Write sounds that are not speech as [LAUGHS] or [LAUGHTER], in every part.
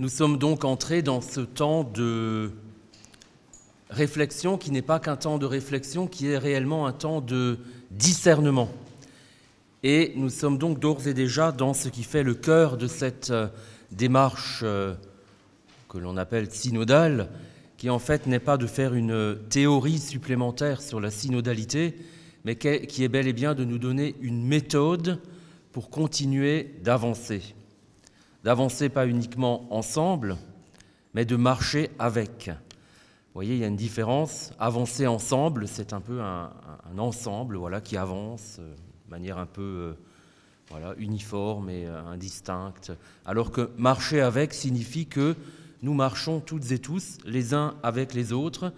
Nous sommes donc entrés dans ce temps de réflexion qui n'est pas qu'un temps de réflexion, qui est réellement un temps de discernement. Et nous sommes donc d'ores et déjà dans ce qui fait le cœur de cette euh, démarche euh, que l'on appelle synodale, qui en fait n'est pas de faire une théorie supplémentaire sur la synodalité, mais qui est bel et bien de nous donner une méthode pour continuer d'avancer d'avancer pas uniquement ensemble, mais de marcher avec. Vous voyez, il y a une différence. Avancer ensemble, c'est un peu un, ensemble voilà, qui avance euh, de manière un peu euh, voilà, uniforme et euh, indistincte. Alors que marcher avec signifie que nous marchons toutes et tous, les uns avec les autres,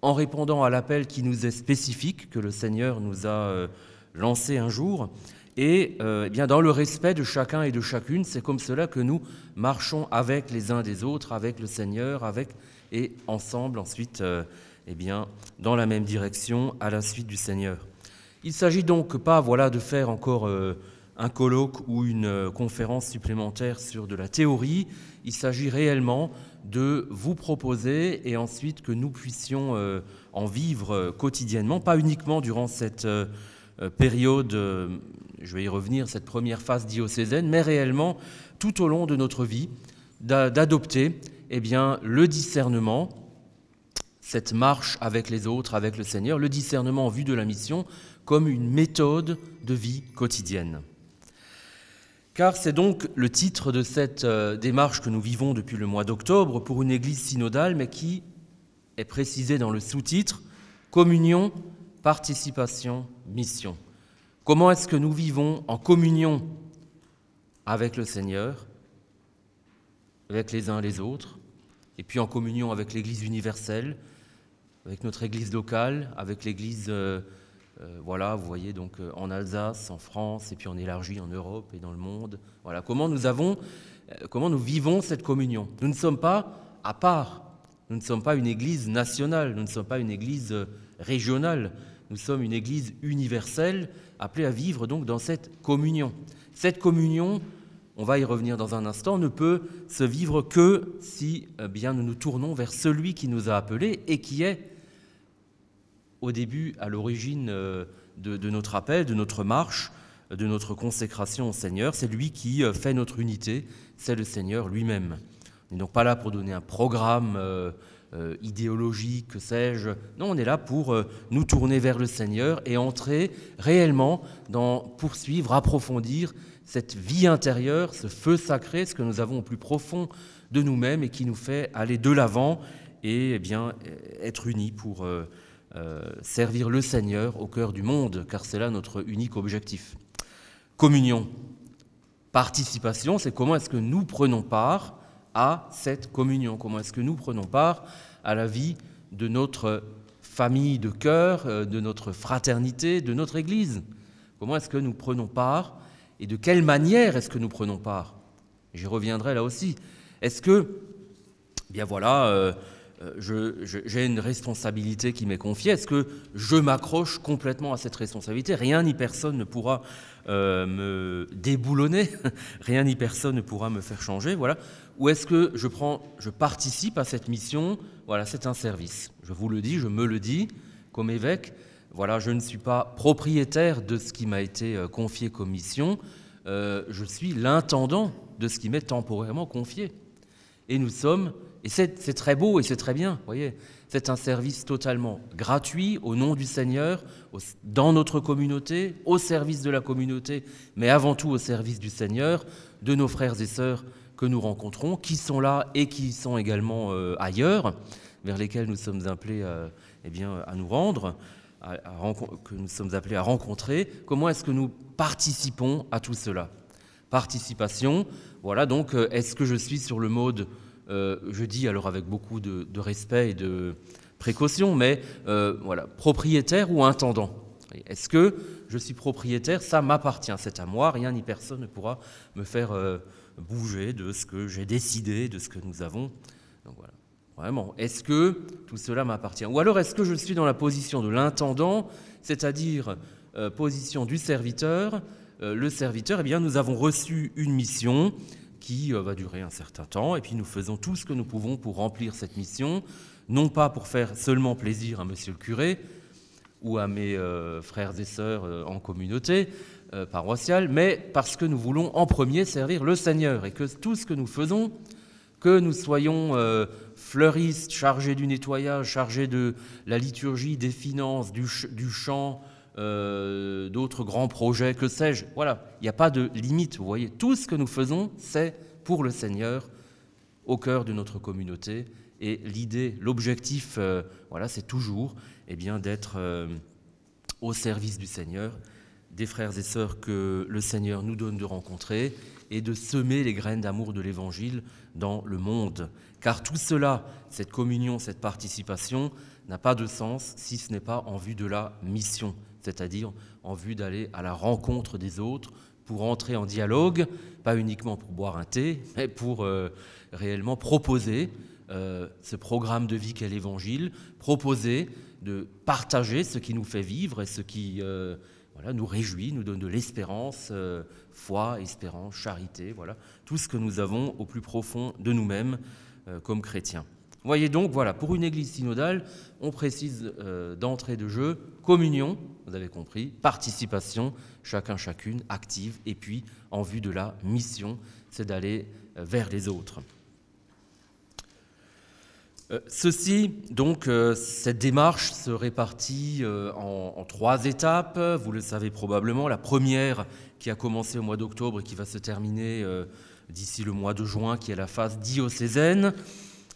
en répondant à l'appel qui nous est spécifique, que le Seigneur nous a lancé un jour, et euh, eh bien dans le respect de chacun et de chacune, c'est comme cela que nous marchons avec les uns des autres, avec le Seigneur, avec et ensemble ensuite, euh, eh bien dans la même direction à la suite du Seigneur. Il s'agit donc pas voilà de faire encore euh, un colloque ou une conférence supplémentaire sur de la théorie. Il s'agit réellement de vous proposer et ensuite que nous puissions en vivre quotidiennement, pas uniquement durant cette période je vais y revenir, cette première phase diocésaine, mais réellement tout au long de notre vie, d'adopter eh le discernement, cette marche avec les autres, avec le Seigneur, le discernement en vue de la mission, comme une méthode de vie quotidienne. Car c'est donc le titre de cette euh, démarche que nous vivons depuis le mois d'octobre pour une Église synodale, mais qui est précisé dans le sous-titre Communion, participation, mission. Comment est-ce que nous vivons en communion avec le Seigneur, avec les uns les autres, et puis en communion avec l'Église universelle, avec notre Église locale, avec l'Église, euh, euh, voilà, vous voyez, donc euh, en Alsace, en France, et puis on élargit en Europe et dans le monde. Voilà, comment nous avons, comment nous vivons cette communion? Nous ne sommes pas à part. Nous ne sommes pas une Église nationale. Nous ne sommes pas une Église régionale. Nous sommes une Église universelle appelés à vivre donc dans cette communion. Cette communion, on va y revenir dans un instant, ne peut se vivre que si eh bien, nous nous tournons vers celui qui nous a appelés et qui est au début, à l'origine euh, de, de, notre appel, de notre marche, de notre consécration au Seigneur. C'est lui qui euh, fait notre unité, c'est le Seigneur lui-même. On n'est donc pas là pour donner un programme euh, euh, idéologique, que sais-je. Non, on est là pour euh, nous tourner vers le Seigneur et entrer réellement dans poursuivre, approfondir cette vie intérieure, ce feu sacré, ce que nous avons au plus profond de nous-mêmes et qui nous fait aller de l'avant et eh bien être unis pour euh, servir le Seigneur au cœur du monde, car c'est là notre unique objectif. Communion, participation, c'est comment est-ce que nous prenons part à cette communion Comment est-ce que nous prenons part à la vie de notre famille de cœur, euh, de notre fraternité, de notre Église? Comment est-ce que nous prenons part et de quelle manière est-ce que nous prenons part? J'y reviendrai là aussi. Est-ce que, bien voilà, euh, j'ai une responsabilité qui m'est confiée. Est-ce que je m'accroche complètement à cette responsabilité? Rien ni personne ne pourra me déboulonner, [LAUGHS] rien ni personne ne pourra me faire changer. Voilà ou est-ce que je, prends, je participe à cette mission? Voilà, c'est un service. Je vous le dis, je me le dis, comme évêque. Voilà, je ne suis pas propriétaire de ce qui m'a été euh, confié comme mission. Euh, je suis l'intendant de ce qui m'est temporairement confié. Et nous sommes, et c'est très beau et c'est très bien, voyez, c'est un service totalement gratuit au nom du Seigneur, dans notre communauté, au service de la communauté, mais avant tout au service du Seigneur, de nos frères et sœurs que nous rencontrons, qui sont là et qui sont également euh, ailleurs, vers lesquels nous sommes appelés euh, eh bien, à nous rendre, que nous sommes appelés à rencontrer. Comment est-ce que nous participons à tout cela? Participation, voilà, donc euh, est-ce que je suis sur le mode, je dis alors avec beaucoup de, respect et de précaution, mais voilà, propriétaire ou intendant. Est-ce que je suis propriétaire? Ça m'appartient, c'est à moi, rien ni personne ne pourra me faire bouger de ce que j'ai décidé, de ce que nous avons. Donc voilà. Vraiment, est-ce que tout cela m'appartient? Ou alors est-ce que je suis dans la position de l'intendant, c'est-à-dire euh, position du serviteur? Euh, Le serviteur, eh bien, nous avons reçu une mission qui va durer un certain temps. Et puis nous faisons tout ce que nous pouvons pour remplir cette mission, non pas pour faire seulement plaisir à monsieur le curé ou à mes frères et sœurs en communauté paroissiale, mais parce que nous voulons en premier servir le Seigneur et que tout ce que nous faisons, que nous soyons fleuristes, chargés du nettoyage, chargés de la liturgie, des finances, du, chant, euh, d'autres grands projets, que sais-je. Voilà, il n'y a pas de limite, vous voyez. Tout ce que nous faisons, c'est pour le Seigneur, au cœur de notre communauté. Et l'idée, l'objectif, euh, voilà, c'est toujours eh bien, d'être euh, au service du Seigneur, des frères et sœurs que le Seigneur nous donne de rencontrer et de semer les graines d'amour de l'Évangile dans le monde. Car tout cela, cette communion, cette participation, n'a pas de sens si ce n'est pas en vue de la mission, c'est-à-dire en vue d'aller à la rencontre des autres, pour entrer en dialogue, pas uniquement pour boire un thé, mais pour euh, réellement proposer euh, ce programme de vie qu'est l'Évangile, proposer de partager ce qui nous fait vivre et ce qui euh, nous réjouit, nous donne de l'espérance, foi, espérance, charité, voilà, tout ce que nous avons au plus profond de nous-mêmes comme chrétiens. Voyez donc, voilà, pour une église synodale, on précise euh, d'entrée de jeu communion, vous avez compris, participation, chacun, chacune, active, et puis en vue de la mission, c'est d'aller euh, vers les autres. Ceci, donc, cette démarche se répartit en, en, trois étapes. Vous le savez probablement. La première, qui a commencé au mois d'octobre et qui va se terminer d'ici le mois de juin, qui est la phase diocésaine,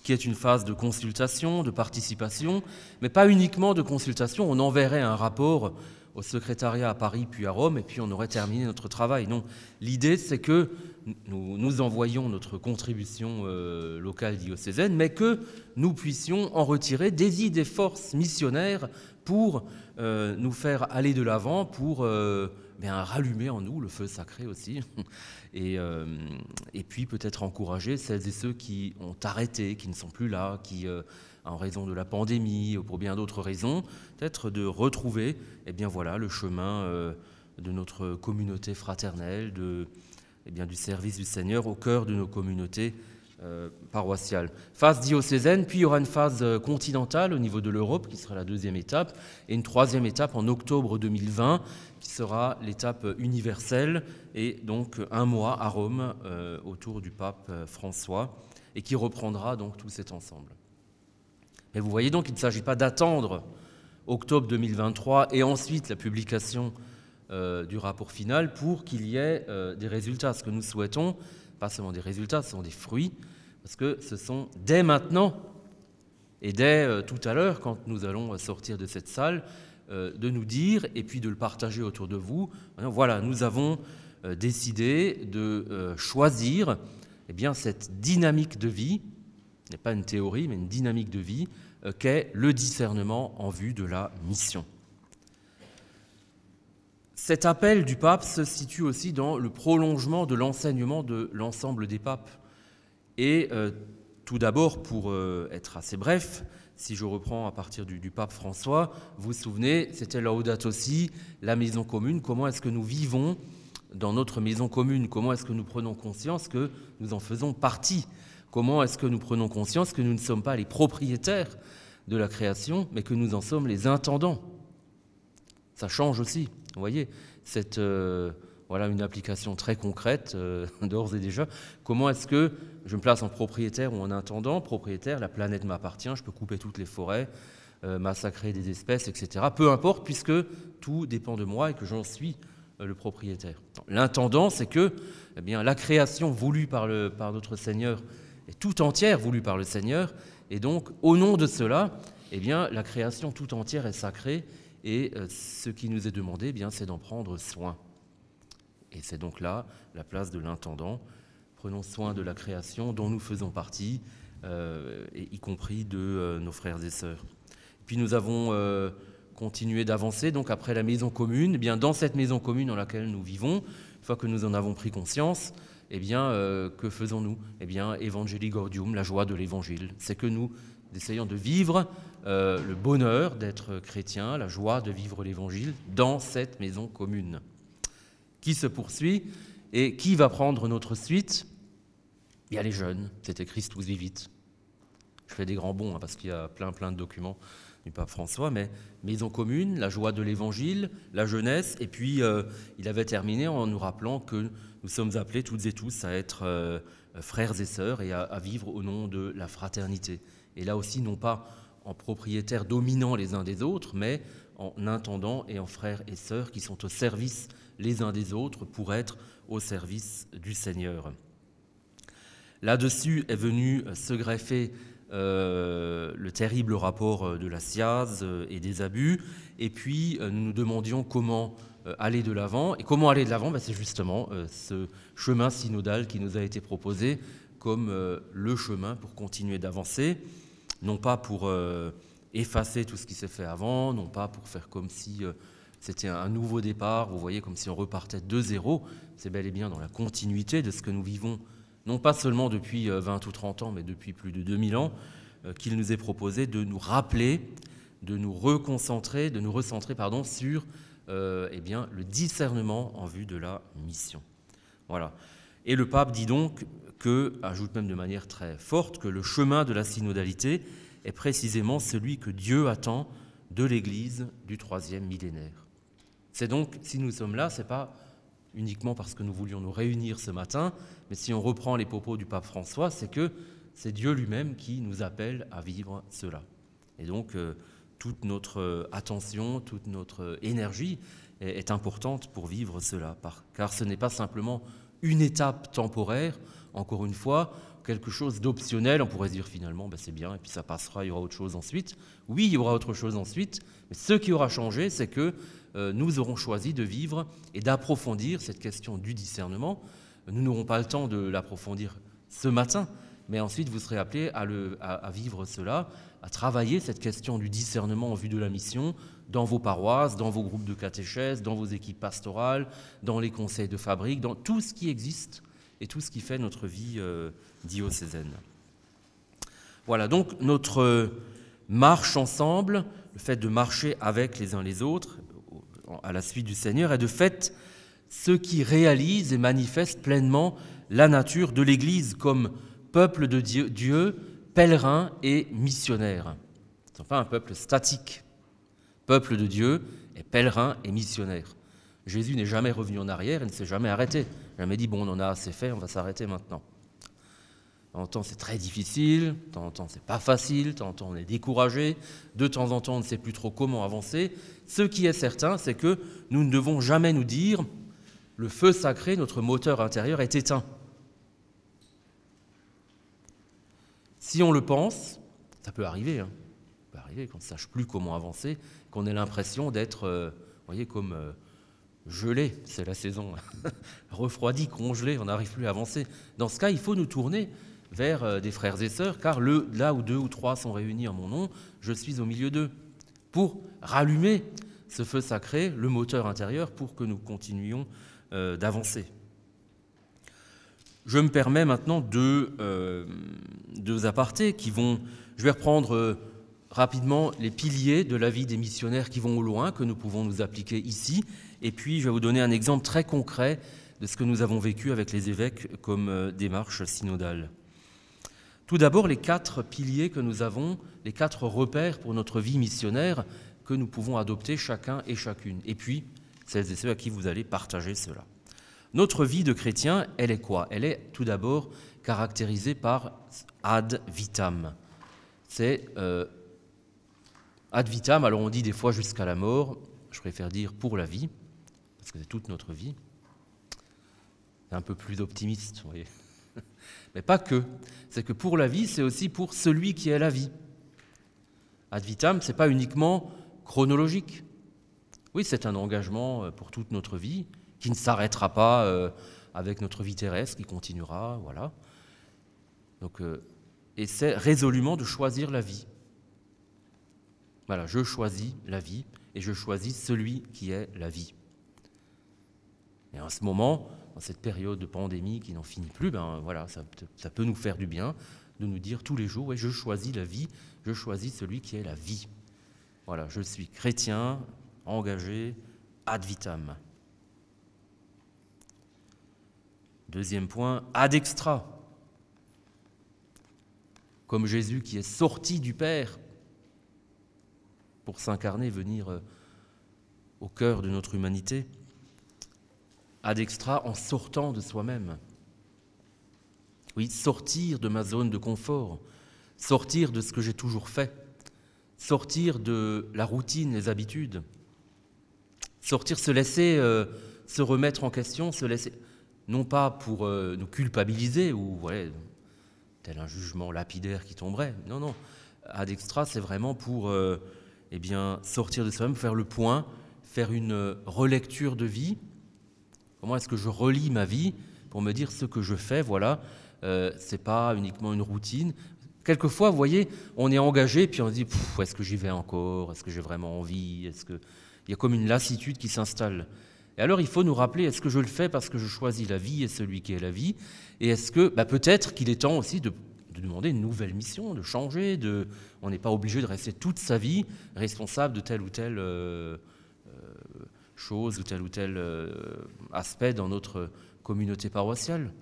qui est une phase de consultation, de participation, mais pas uniquement de consultation. On enverrait un rapport au secrétariat à Paris puis à Rome, et puis on aurait terminé notre travail. Non, l'idée c'est que nous, nous, envoyons notre contribution euh, locale diocésaine, mais que nous puissions en retirer des idées forces missionnaires pour euh, nous faire aller de l'avant, pour euh, bien, rallumer en nous le feu sacré aussi, [LAUGHS] et, euh, et puis peut-être encourager celles et ceux qui ont arrêté, qui ne sont plus là, qui, euh, en raison de la pandémie ou pour bien d'autres raisons, peut-être de retrouver eh bien, voilà, le chemin euh, de notre communauté fraternelle, de, eh bien, du service du Seigneur au cœur de nos communautés euh, paroissiale. Phase diocésaine, puis il y aura une phase euh, continentale au niveau de l'Europe, qui sera la deuxième étape, et une troisième étape en octobre 2020, qui sera l'étape universelle, et donc un mois à Rome euh, autour du pape François, et qui reprendra donc tout cet ensemble. Mais vous voyez donc qu'il ne s'agit pas d'attendre octobre 2023 et ensuite la publication du rapport final pour qu'il y ait des résultats. Ce que nous souhaitons, pas seulement des résultats, ce sont des fruits, parce que ce sont dès maintenant et dès euh, tout à l'heure, quand nous allons sortir de cette salle, euh, de nous dire et puis de le partager autour de vous. Voilà, nous avons euh, décidé de choisir eh cette dynamique de vie, n'est pas une théorie, mais une dynamique de vie, qu'est le discernement en vue de la mission. Cet appel du pape se situe aussi dans le prolongement de l'enseignement de l'ensemble des papes. Et euh, tout d'abord, pour euh, être assez bref, si je reprends à partir du, pape François, vous vous souvenez, c'était Laudato aussi, la maison commune, comment est-ce que nous vivons dans notre maison commune, comment est-ce que nous prenons conscience que nous en faisons partie, comment est-ce que nous prenons conscience que nous ne sommes pas les propriétaires de la création, mais que nous en sommes les intendants? Ça change aussi. Vous voyez, c'est euh, voilà une application très concrète euh, [LAUGHS] d'ores et déjà. Comment est-ce que je me place en propriétaire ou en intendant Propriétaire, la planète m'appartient, je peux couper toutes les forêts, euh, massacrer des espèces, etc. Peu importe, puisque tout dépend de moi et que j'en suis le propriétaire. L'intendant, c'est que eh bien, la création voulue par, le, par notre Seigneur est tout entière voulue par le Seigneur, et donc au nom de cela, eh bien, la création tout entière est sacrée et euh, ce qui nous est demandé, eh bien, c'est d'en prendre soin. Et c'est donc là la place de l'intendant. Prenons soin de la création dont nous faisons partie, euh, y compris de euh, nos frères et sœurs. Puis nous avons continué d'avancer. Donc après la maison commune, eh bien, dans cette maison commune dans laquelle nous vivons, une fois que nous en avons pris conscience, eh bien, que faisons-nous? Eh bien, Evangelii la joie de l'Évangile. C'est que nous essayons de vivre euh, le bonheur d'être chrétien, la joie de vivre l'Évangile dans cette maison commune, qui se poursuit et qui va prendre notre suite? Il y a les jeunes, c'était Christus vivit. Je fais des grands bons hein, parce qu'il y a plein plein de documents du pape François, mais maison commune, la joie de l'évangile, la jeunesse, et puis euh, il avait terminé en nous rappelant que nous sommes appelés toutes et tous à être euh, frères et sœurs et à, vivre au nom de la fraternité. Et là aussi, non pas en propriétaires dominants les uns des autres, mais en intendants et en frères et sœurs qui sont au service les uns des autres pour être au service du Seigneur. Là-dessus est venu se greffer euh, le terrible rapport euh, de la SIAZ euh, et des abus, et puis nous nous demandions comment aller de l'avant. Et comment aller de l'avant? Ben, C'est justement ce chemin synodal qui nous a été proposé comme le chemin pour continuer d'avancer, non pas pour effacer tout ce qui s'est fait avant, non pas pour faire comme si c'était un nouveau départ, vous voyez, comme si on repartait de zéro, c'est bel et bien dans la continuité de ce que nous vivons non pas seulement depuis 20 euh, ou 30 ans, mais depuis plus de 2000 ans, euh, qu'il nous est proposé de nous rappeler, de nous reconcentrer, de nous recentrer pardon, sur euh, eh bien, le discernement en vue de la mission. Voilà. Et le pape dit donc que, ajoute même de manière très forte, que le chemin de la synodalité est précisément celui que Dieu attend de l'Église du troisième millénaire. C'est donc, si nous sommes là, c'est pas uniquement parce que nous voulions nous réunir ce matin, mais si on reprend les propos du pape François, c'est que c'est Dieu lui-même qui nous appelle à vivre cela. Et donc, euh, toute notre euh, attention, toute notre énergie est, importante pour vivre cela, car ce n'est pas simplement une étape temporaire, encore une fois, quelque chose d'optionnel, on pourrait se dire finalement, ben c'est bien, et puis ça passera, il y aura autre chose ensuite. Oui, il y aura autre chose ensuite, mais ce qui aura changé, c'est que euh, nous aurons choisi de vivre et d'approfondir cette question du discernement. Nous n'aurons pas le temps de l'approfondir ce matin, mais ensuite vous serez appelés à, vivre cela, à travailler cette question du discernement en vue de la mission dans vos paroisses, dans vos groupes de catéchèse, dans vos équipes pastorales, dans les conseils de fabrique, dans tout ce qui existe et tout ce qui fait notre vie euh, diocésaine. Voilà, donc notre marche ensemble, le fait de marcher avec les uns les autres, à la suite du Seigneur est de fait ce qui réalise et manifeste pleinement la nature de l'Église comme peuple de Dieu, pèlerin et missionnaire. Ce n'est pas un peuple statique. Peuple de Dieu est pèlerin et missionnaire. Jésus n'est jamais revenu en arrière et ne s'est jamais arrêté. Jamais dit, bon, on en a assez fait, on va s'arrêter maintenant temps en temps c'est très difficile, de temps en temps c'est pas facile, de temps en temps on est découragé, de temps en temps on ne sait plus trop comment avancer. Ce qui est certain, c'est que nous ne devons jamais nous dire le feu sacré, notre moteur intérieur est éteint. Si on le pense, ça peut arriver, hein. Qu'on ne sache plus comment avancer, qu'on ait l'impression d'être, euh, voyez, comme euh, gelé, c'est la saison, [LAUGHS] refroidi, congelé, on n'arrive plus à avancer. Dans ce cas, il faut nous tourner vers euh, des frères et sœurs, car le, là où deux ou trois sont réunis en mon nom, je suis au milieu d'eux, pour rallumer ce feu sacré, le moteur intérieur, pour que nous continuions d'avancer. Je me permets maintenant deux, euh, deux apartés qui vont... Je vais reprendre rapidement les piliers de la vie des missionnaires qui vont au loin, que nous pouvons nous appliquer ici, et puis je vais vous donner un exemple très concret de ce que nous avons vécu avec les évêques comme démarche synodale. Tout d'abord, les quatre piliers que nous avons, les quatre repères pour notre vie missionnaire que nous pouvons adopter chacun et chacune. Et puis, celles et ceux à qui vous allez partager cela. Notre vie de chrétien, elle est quoi? Elle est tout d'abord caractérisée par ad vitam. C'est euh, ad vitam, alors on dit des fois jusqu'à la mort, je préfère dire pour la vie, parce que c'est toute notre vie. C'est un peu plus optimiste, vous voyez. [LAUGHS] Mais pas que. C'est que pour la vie, c'est aussi pour celui qui est la vie. Ad vitam, ce n'est pas uniquement chronologique. Oui, c'est un engagement euh, pour toute notre vie qui ne s'arrêtera pas euh, avec notre vie terrestre, qui continuera, voilà. Donc, euh, et c'est résolument de choisir la vie. Voilà, je choisis la vie et je choisis celui qui est la vie. Et en ce moment, dans cette période de pandémie qui n'en finit plus, ben voilà, ça, peut nous faire du bien de nous dire tous les jours, ouais, je choisis la vie, je choisis celui qui est la vie. Voilà, je suis chrétien, engagé, ad vitam. Deuxième point, ad extra. comme Jésus qui est sorti du Père pour s'incarner, venir euh, au cœur de notre humanité, ad extra en sortant de soi-même. Oui, sortir de ma zone de confort, sortir de ce que j'ai toujours fait, sortir de la routine, les habitudes, sortir, se laisser euh, se remettre en question, se laisser, non pas pour euh, nous culpabiliser ou tel un jugement lapidaire qui tomberait, non, non, ad extra, c'est vraiment pour eh bien, sortir de soi-même, faire le point, faire une relecture de vie. Comment est-ce que je relis ma vie pour me dire ce que je fais, voilà, euh, c'est pas uniquement une routine. Quelquefois, vous voyez, on est engagé, puis on se dit, est-ce que j'y vais encore? Est-ce que j'ai vraiment envie? Est-ce que il y a comme une lassitude qui s'installe. Et alors, il faut nous rappeler, est-ce que je le fais parce que je choisis la vie et celui qui est la vie? Et est-ce que bah, peut-être qu'il est temps aussi de, demander une nouvelle mission, de changer de, On n'est pas obligé de rester toute sa vie responsable de telle ou telle euh, euh, chose ou tel ou tel euh, aspect dans notre communauté paroissiale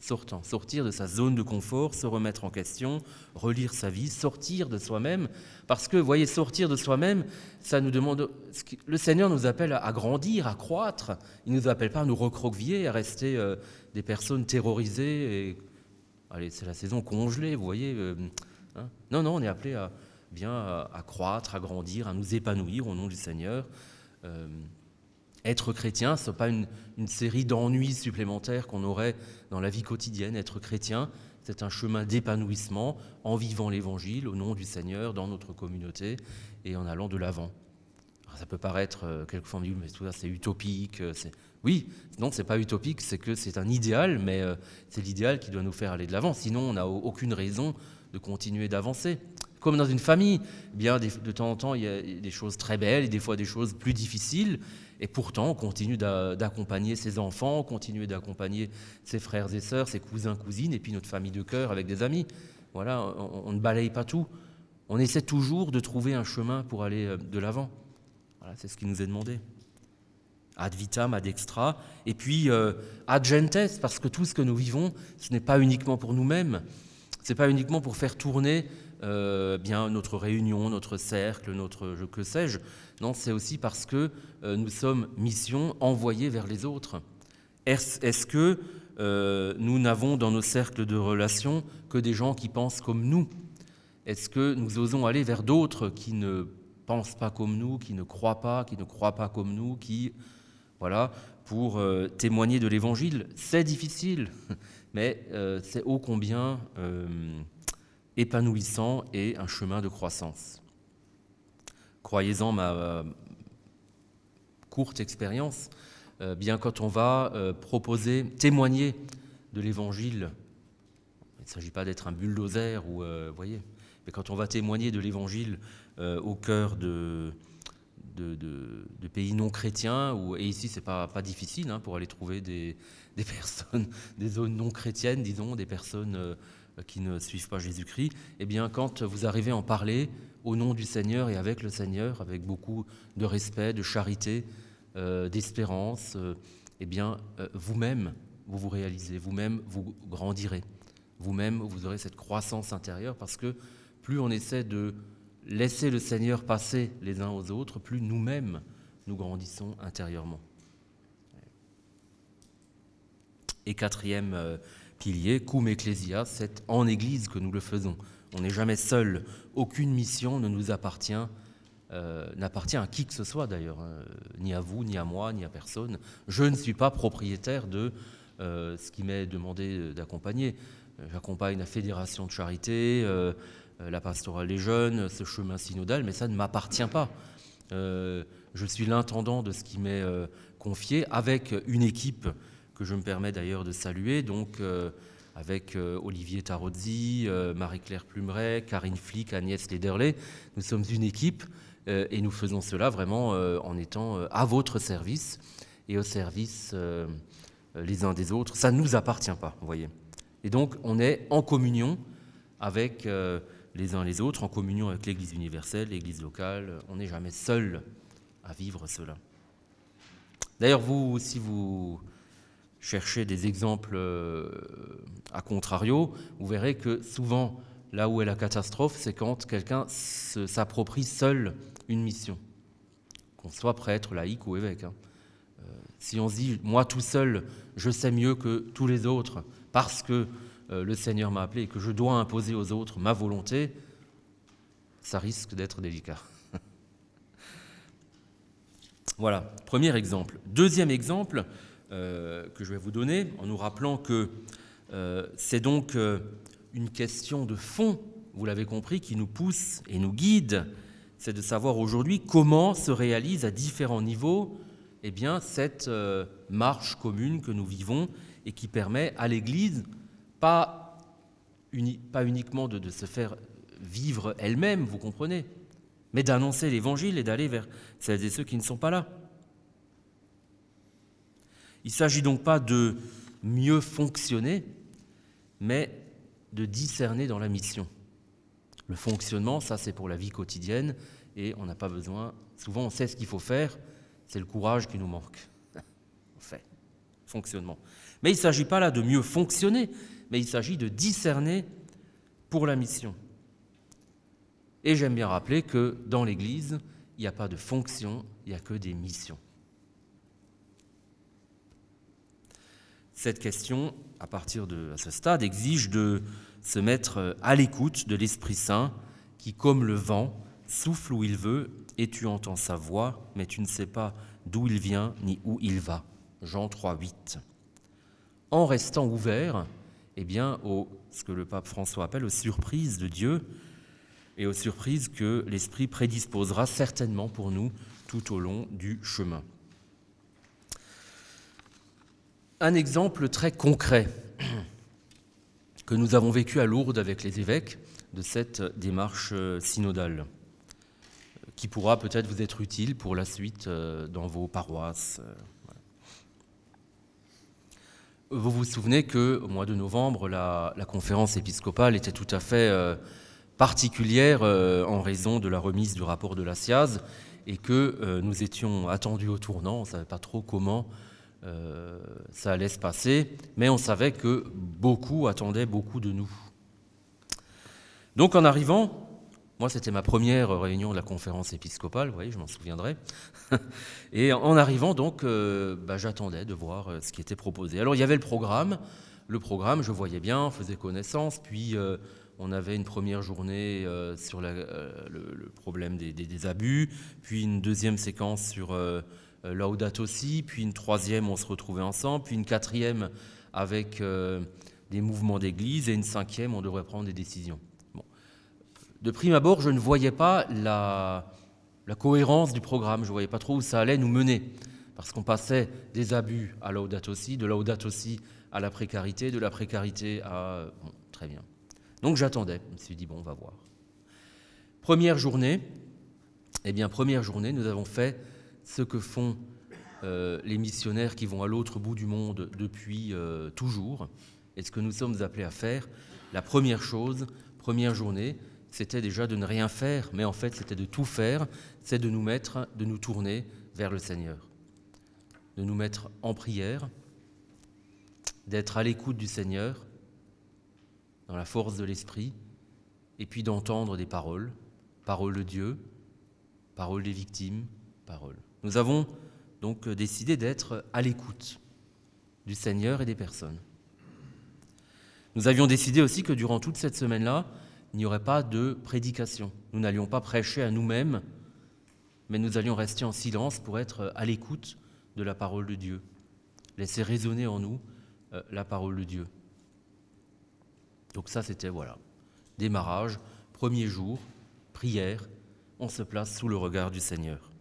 sortant, sortir de sa zone de confort, se remettre en question, relire sa vie, sortir de soi-même. Parce que, voyez, sortir de soi-même, ça nous demande. Le Seigneur nous appelle à grandir, à croître. Il ne nous appelle pas à nous recroqueviller, à rester des personnes terrorisées. Et, allez, c'est la saison congelée, vous voyez. Euh, hein. non, non, on est appelé à bien à, croître, à grandir, à nous épanouir au nom du Seigneur. Euh, être chrétien, ce n'est pas une, série d'ennuis supplémentaires qu'on aurait dans la vie quotidienne. Être chrétien, c'est un chemin d'épanouissement en vivant l'Évangile au nom du Seigneur dans notre communauté et en allant de l'avant. Ça peut paraître euh, quelquefois, mais tout ça c'est utopique. Euh, oui, non, c'est pas utopique, c'est que c'est un idéal, mais euh, c'est l'idéal qui doit nous faire aller de l'avant. Sinon, on n'a aucune raison de continuer d'avancer. Comme dans une famille, eh bien de temps en temps, il y a des choses très belles et des fois des choses plus difficiles. Et pourtant, on continue d'accompagner ses enfants, on continue d'accompagner ses frères et sœurs, ses cousins, cousines, et puis notre famille de cœur avec des amis. Voilà, on, ne balaye pas tout. On essaie toujours de trouver un chemin pour aller de l'avant. C'est ce qui nous est demandé. Ad vitam, ad extra, et puis euh, ad gentes, parce que tout ce que nous vivons, ce n'est pas uniquement pour nous-mêmes, ce n'est pas uniquement pour faire tourner euh, bien notre réunion, notre cercle, notre que sais-je. Non, c'est aussi parce que euh, nous sommes mission envoyés vers les autres. Est-ce que nous n'avons dans nos cercles de relations que des gens qui pensent comme nous? Est-ce que nous osons aller vers d'autres qui ne pensent pas comme nous, qui ne croient pas, qui ne croient pas comme nous, qui, voilà, pour témoigner de l'Évangile C'est difficile, [LAUGHS] mais c'est ô combien épanouissant et un chemin de croissance. Croyez-en ma euh, courte expérience, euh, bien quand on va euh, proposer, témoigner de l'Évangile, il ne s'agit pas d'être un bulldozer ou, voyez, mais quand on va témoigner de l'Évangile au cœur de, de, pays non chrétiens, et ici c'est pas, pas difficile hein, pour aller trouver des, des, [LAUGHS] personnes, des zones non chrétiennes, disons, des personnes qui ne suivent pas Jésus-Christ, eh bien, quand vous arrivez à en parler au nom du Seigneur et avec le Seigneur, avec beaucoup de respect, de charité, euh, d'espérance, euh, eh bien, euh, vous-même, vous vous réalisez, vous-même, vous grandirez, vous-même, vous aurez cette croissance intérieure, parce que plus on essaie de laisser le Seigneur passer les uns aux autres, plus nous-mêmes, nous grandissons intérieurement. Et quatrième pilier, cum ecclesia, c'est en Église que nous le faisons. On n'est jamais seul. Aucune mission ne nous appartient, euh, n'appartient à qui que ce soit d'ailleurs, hein. ni à vous, ni à moi, ni à personne. Je ne suis pas propriétaire de euh, ce qui m'est demandé d'accompagner. J'accompagne la fédération de charité, euh, la pastorale des jeunes, ce chemin synodal, mais ça ne m'appartient pas. je suis l'intendant de ce qui m'est confié avec une équipe que je me permets d'ailleurs de saluer, donc euh, avec euh, Olivier Tarozzi, euh, Marie-Claire Plumeret, Karine Flick, Agnès Lederley. Nous sommes une équipe et nous faisons cela vraiment en étant à votre service et au service les uns des autres. Ça ne nous appartient pas, vous voyez. Et donc on est en communion avec les uns les autres, en communion avec l'Église universelle, l'Église locale. On n'est jamais seul à vivre cela. D'ailleurs, vous, si vous chercher des exemples euh, à contrario, vous verrez que souvent Là où est la catastrophe, c'est quand quelqu'un s'approprie seul une mission, qu'on soit prêtre, laïque ou évêque. Hein. Euh, si on se dit, moi tout seul, je sais mieux que tous les autres, parce que le Seigneur m'a appelé et que je dois imposer aux autres ma volonté, ça risque d'être délicat. [LAUGHS] voilà, premier exemple. Deuxième exemple euh, que je vais vous donner, en nous rappelant que c'est donc une question de fond, vous l'avez compris, qui nous pousse et nous guide. C'est de savoir aujourd'hui comment se réalise à différents niveaux eh bien, cette euh, marche commune que nous vivons et qui permet à l'Église pas, uniquement de, se faire vivre elle-même, vous comprenez, mais d'annoncer l'Évangile et d'aller vers celles et ceux qui ne sont pas là. Il ne s'agit donc pas de mieux fonctionner, mais de discerner dans la mission. Le fonctionnement, ça c'est pour la vie quotidienne et on n'a pas besoin, souvent on sait ce qu'il faut faire, c'est le courage qui nous manque. [LAUGHS] On fait, fonctionnement. Mais il ne s'agit pas là de mieux fonctionner, mais il s'agit de discerner pour la mission. Et j'aime bien rappeler que dans l'Église, il n'y a pas de fonction, il n'y a que des missions. Cette question, à partir de ce stade, exige de se mettre à l'écoute de l'Esprit Saint qui, comme le vent, souffle où il veut et tu entends sa voix, mais tu ne sais pas d'où il vient ni où il va. Jean 3, 8. En restant ouvert, eh bien, au, ce que le pape François appelle aux surprises de Dieu et aux surprises que l'Esprit prédisposera certainement pour nous tout au long du chemin. Un exemple très concret [CLEARS THROAT] que nous avons vécu à Lourdes avec les évêques de cette démarche euh, synodale, qui pourra peut-être vous être utile pour la suite euh, dans vos paroisses. Euh, vous vous souvenez qu'au mois de novembre, la, conférence épiscopale était tout à fait particulière en raison de la remise du rapport de la SIAZ et que nous étions attendus au tournant, on ne savait pas trop comment euh, ça allait se passer, mais on savait que beaucoup attendaient beaucoup de nous. Donc en arrivant, moi c'était ma première réunion de la conférence épiscopale, vous voyez, je m'en souviendrai, [LAUGHS] et en arrivant donc, euh, bah, j'attendais de voir euh, ce qui était proposé. Alors il y avait le programme, le programme, je voyais bien, on faisait connaissance, puis on avait une première journée sur le, problème des, abus, puis une deuxième séquence sur euh, Laudato aussi, puis une troisième, on se retrouvait ensemble, puis une quatrième avec euh, des mouvements d'église, et une cinquième, on devrait prendre des décisions. De prime abord, je ne voyais pas la, cohérence du programme, je ne voyais pas trop où ça allait nous mener, parce qu'on passait des abus à Laudato aussi, de Laudato aussi à la précarité, de la précarité à... Bon, très bien. Donc j'attendais, je me suis dit, bon, on va voir. Première journée, eh bien, première journée, nous avons fait ce que font euh, les missionnaires qui vont à l'autre bout du monde depuis euh, toujours, et ce que nous sommes appelés à faire, la première chose, première journée, c'était déjà de ne rien faire, mais en fait c'était de tout faire, c'est de nous mettre, de nous tourner vers le Seigneur, de nous mettre en prière, d'être à l'écoute du Seigneur, dans la force de l'Esprit, et puis d'entendre des paroles, paroles de Dieu, paroles des victimes, paroles. Nous avons donc décidé d'être à l'écoute du Seigneur et des personnes. Nous avions décidé aussi que durant toute cette semaine-là, il n'y aurait pas de prédication. Nous n'allions pas prêcher à nous-mêmes, mais nous allions rester en silence pour être à l'écoute de la parole de Dieu, laisser résonner en nous euh, la parole de Dieu. Donc ça, c'était, voilà, démarrage, premier jour, prière, on se place sous le regard du Seigneur.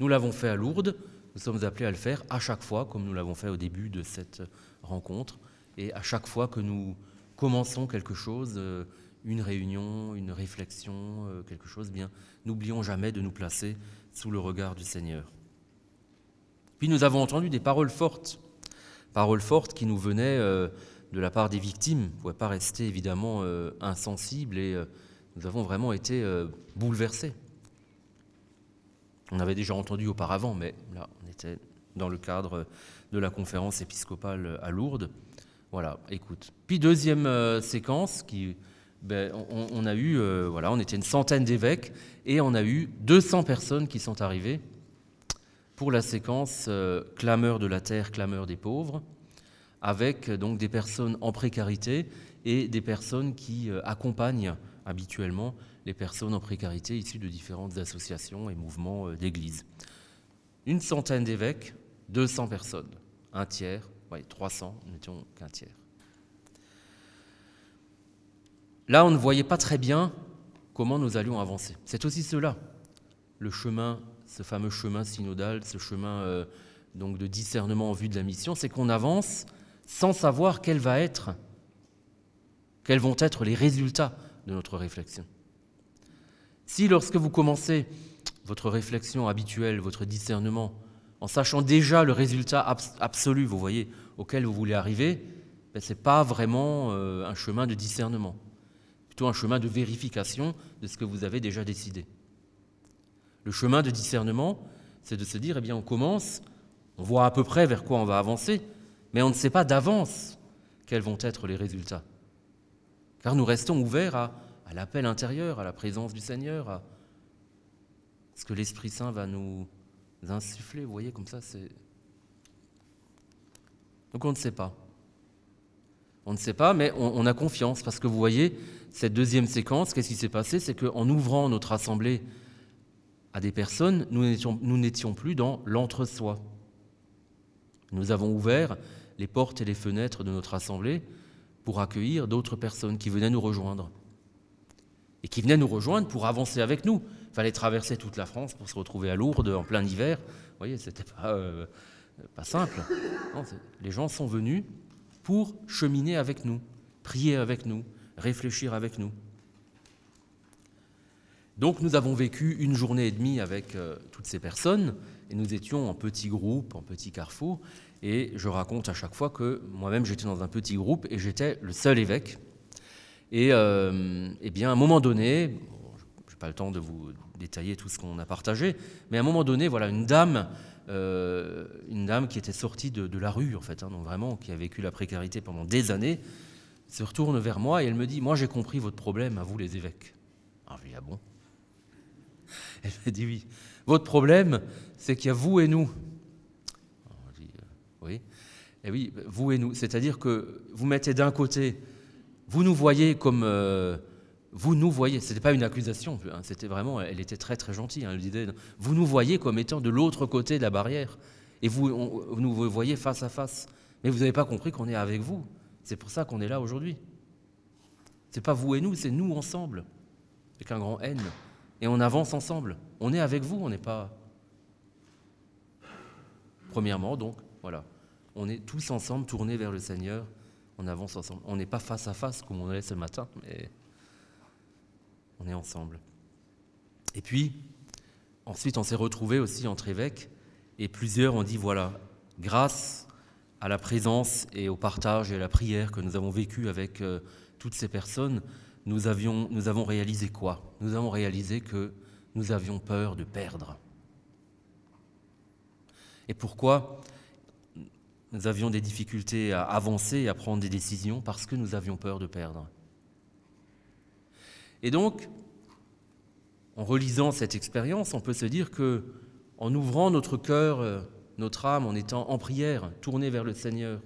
Nous l'avons fait à Lourdes, nous sommes appelés à le faire à chaque fois, comme nous l'avons fait au début de cette rencontre, et à chaque fois que nous commençons quelque chose, euh, une réunion, une réflexion, euh, quelque chose, eh bien, n'oublions jamais de nous placer sous le regard du Seigneur. Puis nous avons entendu des paroles fortes, paroles fortes qui nous venaient euh, de la part des victimes. On ne pouvait pas rester évidemment insensibles et nous avons vraiment été bouleversés. On avait déjà entendu auparavant, mais là, on était dans le cadre de la conférence épiscopale à Lourdes. Voilà, écoute. Puis deuxième euh, séquence qui ben, on, a eu, euh, voilà, on était une centaine d'évêques et on a eu 200 personnes qui sont arrivées pour la séquence euh, clameur de la terre, clameur des pauvres, avec euh, donc des personnes en précarité et des personnes qui accompagnent habituellement les personnes en précarité issues de différentes associations et mouvements d'église. Une centaine d'évêques, 200 personnes, un tiers, oui, 300, nous n'étions qu'un tiers. Là, on ne voyait pas très bien comment nous allions avancer. C'est aussi cela, le chemin, ce fameux chemin synodal, ce chemin euh, donc de discernement en vue de la mission, c'est qu'on avance sans savoir quel va être, quels vont être les résultats de notre réflexion. Si lorsque vous commencez votre réflexion habituelle, votre discernement, en sachant déjà le résultat absolu, vous voyez, auquel vous voulez arriver, ben, ce n'est pas vraiment euh, un chemin de discernement un chemin de vérification de ce que vous avez déjà décidé. Le chemin de discernement, c'est de se dire, eh bien, on commence, on voit à peu près vers quoi on va avancer, mais on ne sait pas d'avance quels vont être les résultats. Car nous restons ouverts à, l'appel intérieur, à la présence du Seigneur, à ce que l'Esprit Saint va nous insuffler. Vous voyez, comme ça, c'est. Donc on ne sait pas. On ne sait pas, mais on, a confiance, parce que vous voyez, cette deuxième séquence, qu'est-ce qui s'est passé? C'est qu'en ouvrant notre assemblée à des personnes, nous n'étions plus dans l'entre-soi. Nous avons ouvert les portes et les fenêtres de notre assemblée pour accueillir d'autres personnes qui venaient nous rejoindre. Et qui venaient nous rejoindre pour avancer avec nous. Il fallait traverser toute la France pour se retrouver à Lourdes en plein hiver. Vous voyez, c'était pas, euh, pas simple. les gens sont venus pour cheminer avec nous, prier avec nous, réfléchir avec nous. Donc nous avons vécu une journée et demie avec euh, toutes ces personnes et nous étions en petits groupes, en petits carrefours. Et je raconte à chaque fois que moi-même j'étais dans un petit groupe et j'étais le seul évêque. Et, euh, eh bien à un moment donné, je n'ai pas le temps de vous détailler tout ce qu'on a partagé, mais à un moment donné, voilà, une dame euh, une dame qui était sortie de, la rue, en fait, hein, donc vraiment, qui a vécu la précarité pendant des années, se retourne vers moi et elle me dit Moi, j'ai compris votre problème, à vous, les évêques. Alors, je lui dis Ah bon? Elle me dit Oui. Votre problème, c'est qu'il y a vous et nous. Euh, oui. Et eh oui, vous et nous. C'est-à-dire que vous mettez d'un côté, vous nous voyez comme. Euh, vous nous voyez, ce n'était pas une accusation, hein, c'était vraiment, elle était très très gentille, hein, elle disait, vous nous voyez comme étant de l'autre côté de la barrière, et vous, nous voyez face à face, mais vous n'avez pas compris qu'on est avec vous, c'est pour ça qu'on est là aujourd'hui. C'est pas vous et nous, c'est nous ensemble, avec un grand N, et on avance ensemble, on est avec vous, on n'est pas... Premièrement, donc, voilà, on est tous ensemble tournés vers le Seigneur, on avance ensemble, on n'est pas face à face comme on est ce matin, mais on est ensemble. Et puis, ensuite, on s'est retrouvés aussi entre évêques, et plusieurs ont dit, voilà, grâce à la présence et au partage et à la prière que nous avons vécu avec euh, toutes ces personnes, nous, avions, nous avons réalisé quoi? Nous avons réalisé que nous avions peur de perdre. Et pourquoi? Nous avions des difficultés à avancer et à prendre des décisions Parce que nous avions peur de perdre. Et donc, en relisant cette expérience, on peut se dire que, en ouvrant notre cœur, euh, notre âme, en étant en prière, tourné vers le Seigneur,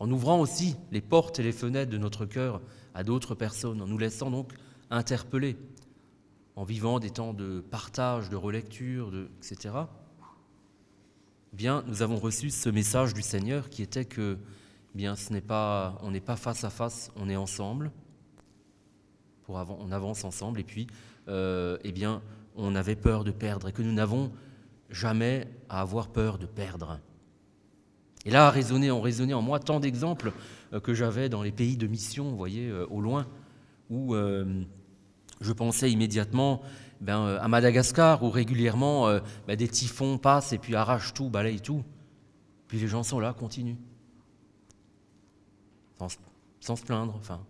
en ouvrant aussi les portes et les fenêtres de notre cœur à d'autres personnes, en nous laissant donc interpeller, en vivant des temps de partage, de relecture, de, etc., bien, nous avons reçu ce message du Seigneur qui était que, bien, ce n'est pas, on n'est pas face à face, on est ensemble, on avance ensemble, et puis, euh, eh bien, on avait peur de perdre, et que nous n'avons jamais à avoir peur de perdre. Et là, résonné, ont résonné en moi tant d'exemples euh, que j'avais dans les pays de mission, vous voyez, euh, au loin, où je pensais immédiatement ben, à Madagascar, où régulièrement ben, des typhons passent et puis arrachent tout, balayent tout. Puis les gens sont là, continuent. Sans, sans se plaindre, enfin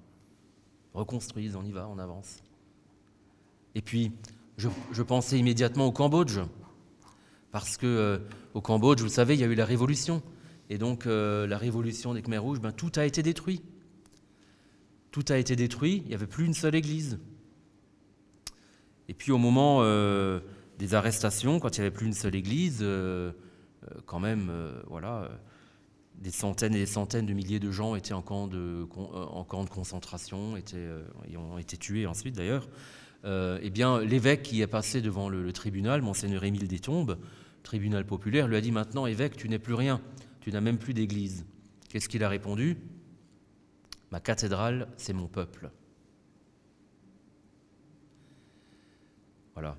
reconstruisent, on y va, on avance. Et puis, je, pensais immédiatement au Cambodge, parce que euh, au Cambodge, vous savez, il y a eu la révolution. Et donc, euh, la révolution des Khmers rouges, ben, tout a été détruit. tout a été détruit, il n'y avait plus une seule église. Et puis au moment euh, des arrestations, quand il n'y avait plus une seule église, euh, euh, quand même, voilà, des centaines et des centaines de milliers de gens étaient en camp de, concentration, étaient, et ont été tués ensuite d'ailleurs. eh bien, l'évêque qui est passé devant le, le tribunal, monseigneur Émile Destombes, tribunal populaire, lui a dit maintenant, évêque, tu n'es plus rien, tu n'as même plus d'église. Qu'est-ce qu'il a répondu? Ma cathédrale, c'est mon peuple. Voilà.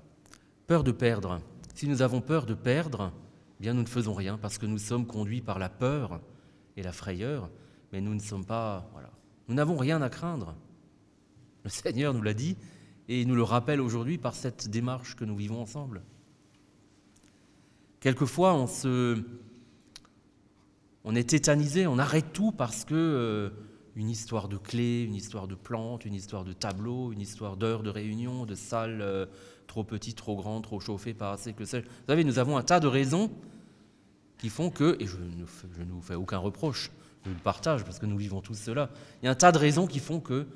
Peur de perdre. Si nous avons peur de perdre, eh bien nous ne faisons rien parce que nous sommes conduits par la peur et la frayeur, mais nous ne sommes pas. Voilà. Nous n'avons rien à craindre. Le [LAUGHS] Seigneur nous l'a dit et il nous le rappelle aujourd'hui par cette démarche que nous vivons ensemble. Quelquefois, on se, on est tétanisé, on arrête tout parce que euh, une histoire de clés, une histoire de plantes, une histoire de tableaux, une histoire d'heures de réunion, de salles euh, trop petites, trop grandes, trop chauffées, pas assez, que sais-je. Vous savez, nous avons un tas de raisons qui font que, et je ne, vous fais aucun reproche, je le partage parce que nous vivons tous cela, il y a un tas de raisons qui font que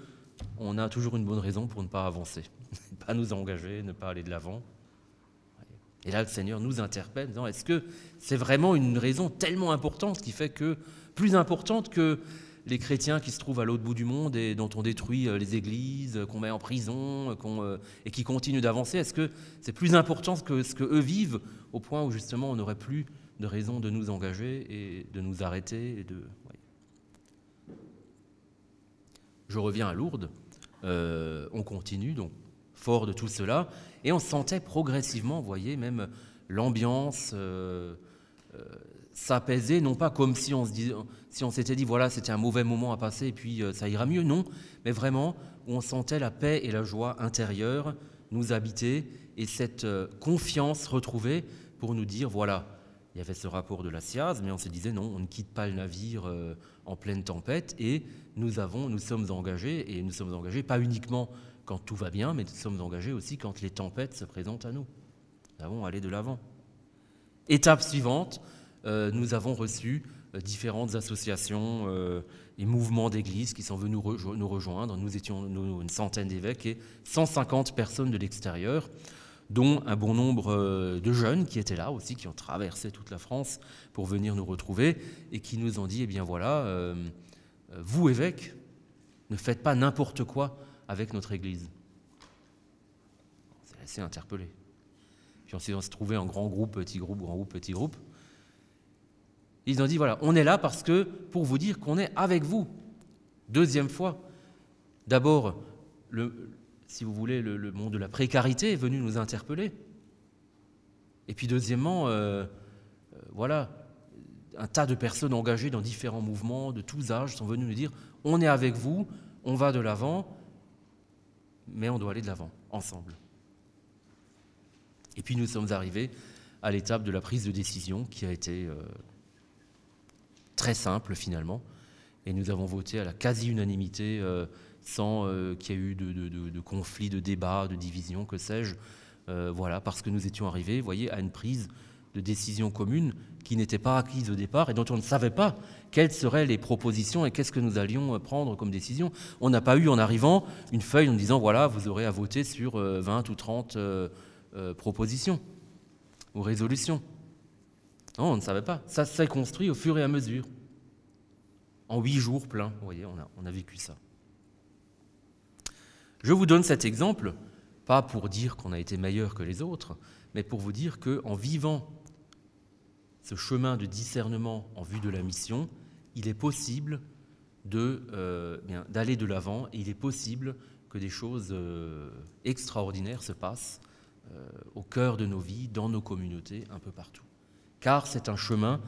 on a toujours une bonne raison pour ne pas avancer, [LAUGHS] ne pas nous engager, ne pas aller de l'avant. Et là, le Seigneur nous interpelle en disant, est-ce que c'est vraiment une raison tellement importante qui fait que, plus importante que les chrétiens qui se trouvent à l'autre bout du monde et dont on détruit euh, les églises, euh, qu'on met en prison euh, et qui continuent d'avancer, est-ce que c'est plus important que ce qu'eux vivent au point où justement on n'aurait plus de raison de nous engager et de nous arrêter. Je reviens à Lourdes, on continue, donc fort de tout cela, et on sentait progressivement, vous voyez, même l'ambiance s'apaiser, non pas comme si on si on s'était dit voilà c'était un mauvais moment à passer et puis euh, ça ira mieux, non, mais vraiment où on sentait la paix et la joie intérieure nous habiter et cette euh, confiance retrouvée pour nous dire voilà il y avait ce rapport de la SIAZ, mais on se disait non on ne quitte pas le navire euh, en pleine tempête. Et nous avons nous sommes engagés et nous sommes engagés pas uniquement quand tout va bien, mais nous sommes engagés aussi quand les tempêtes se présentent à nous. Nous avons aller de l'avant. Étape suivante, euh, nous avons reçu euh, différentes associations euh, et mouvements d'église qui sont venus nous rejoindre. Nous étions une centaine d'évêques et 150 personnes de l'extérieur, dont un bon nombre de jeunes qui étaient là aussi, qui ont traversé toute la France pour venir nous retrouver et qui nous ont dit, eh bien voilà, vous évêques, ne faites pas n'importe quoi avec notre église. C'est assez interpellé. Puis ensuite on s'est trouvé en grand groupe, petit groupe, grand groupe, petit groupe. Ils ont dit, voilà, on est là parce que, pour vous dire qu'on est avec vous. Deuxième fois, d'abord, si vous voulez, le, monde de la précarité est venu nous interpeller. Et puis deuxièmement, euh, euh, voilà, un tas de personnes engagées dans différents mouvements de tous âges sont venues nous dire, on est avec vous, on va de l'avant, mais on doit aller de l'avant, ensemble. Et puis nous sommes arrivés à l'étape de la prise de décision qui a été... Euh, très simple finalement. Et nous avons voté à la quasi-unanimité, euh, sans euh, qu'il y ait eu de, de, de, conflits, de débats, de divisions, que sais-je. Voilà, parce que nous étions arrivés, voyez, à une prise de décision commune qui n'était pas acquise au départ et dont on ne savait pas quelles seraient les propositions et qu'est-ce que nous allions prendre comme décision. On n'a pas eu en arrivant une feuille en disant voilà, vous aurez à voter sur 20 ou 30 propositions ou résolutions. Non, on ne savait pas. Ça s'est construit au fur et à mesure. En huit jours pleins, vous voyez, on a, on a vécu ça. Je vous donne cet exemple, pas pour dire qu'on a été meilleur que les autres, mais pour vous dire qu'en vivant ce chemin de discernement en vue de la mission, il est possible euh, d'aller de l'avant et il est possible que des choses euh, extraordinaires se passent euh, au cœur de nos vies, dans nos communautés, un peu partout car c'est un chemin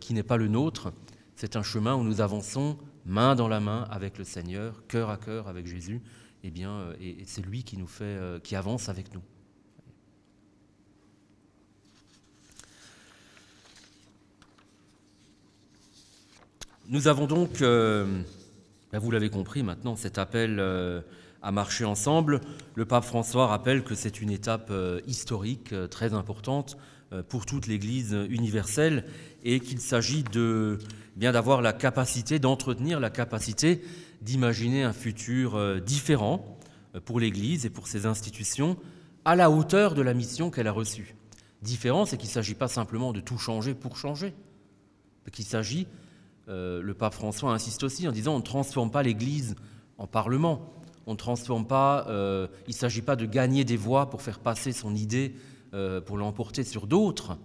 qui n'est pas le nôtre, c'est un chemin où nous avançons main dans la main avec le Seigneur, cœur à cœur avec Jésus, eh bien, et, c'est lui qui nous fait, qui avance avec nous. Nous avons donc, ben, vous l'avez compris maintenant, cet appel à marcher ensemble. Le pape François rappelle que c'est une étape historique très importante euh, pour toute l'Église universelle et qu'il s'agit de bien d'avoir la capacité d'entretenir la capacité d'imaginer un futur euh, différent euh, pour l'Église et pour ses institutions à la hauteur de la mission qu'elle a reçue. Différent, c'est qu'il ne s'agit pas simplement de tout changer pour changer, qu'il s'agit, le pape François insiste aussi en disant on ne transforme pas l'Église en parlement, on ne transforme pas, il ne s'agit pas de gagner des voix pour faire passer son idée euh, pour l'emporter sur d'autres.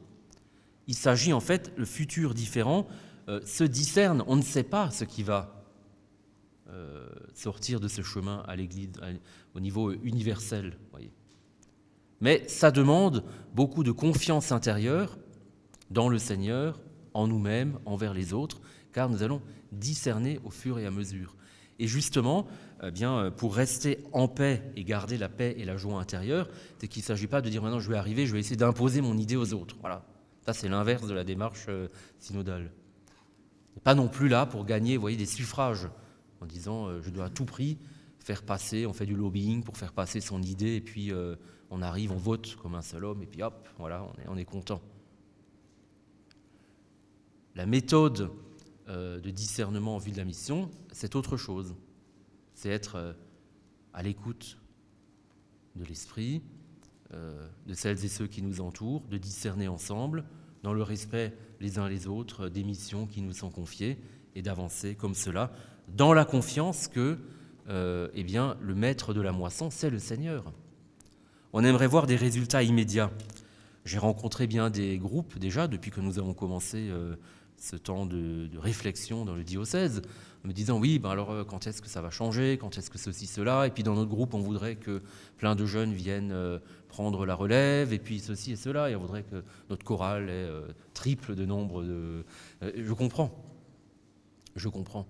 Il s'agit en fait, le futur différent euh, se discerne. On ne sait pas ce qui va euh, sortir de ce chemin à l'Église au niveau universel. Voyez. Mais ça demande beaucoup de confiance intérieure dans le Seigneur, en nous-mêmes, envers les autres, car nous allons discerner au fur et à mesure. Et justement, eh euh, pour rester en paix et garder la paix et la joie intérieure, c'est qu'il ne s'agit pas de dire maintenant je vais arriver, je vais essayer d'imposer mon idée aux autres. Voilà. Ça, c'est l'inverse de la démarche euh, synodale. Pas non plus là pour gagner voyez, des suffrages, en disant euh, je dois à tout prix faire passer, on fait du lobbying pour faire passer son idée, et puis on arrive, on vote comme un seul homme, et puis hop, voilà, on est content. La méthode de discernement en vue de la mission, c'est autre chose c'est être euh, à l'écoute de l'esprit, euh, de celles et ceux qui nous entourent, de discerner ensemble, dans le respect les uns les autres des missions qui nous sont confiées, et d'avancer comme cela, dans la confiance que euh, eh bien, le maître de la moisson, c'est le Seigneur. On aimerait voir des résultats immédiats. J'ai rencontré bien des groupes déjà depuis que nous avons commencé ce temps de, réflexion dans le diocèse, me disant oui, ben alors euh, quand est-ce que ça va changer, quand est-ce que ceci, cela, et puis dans notre groupe on voudrait que plein de jeunes viennent euh, prendre la relève, et puis ceci et cela, et on voudrait que notre chorale ait euh, triple de nombre de... je comprends, je comprends.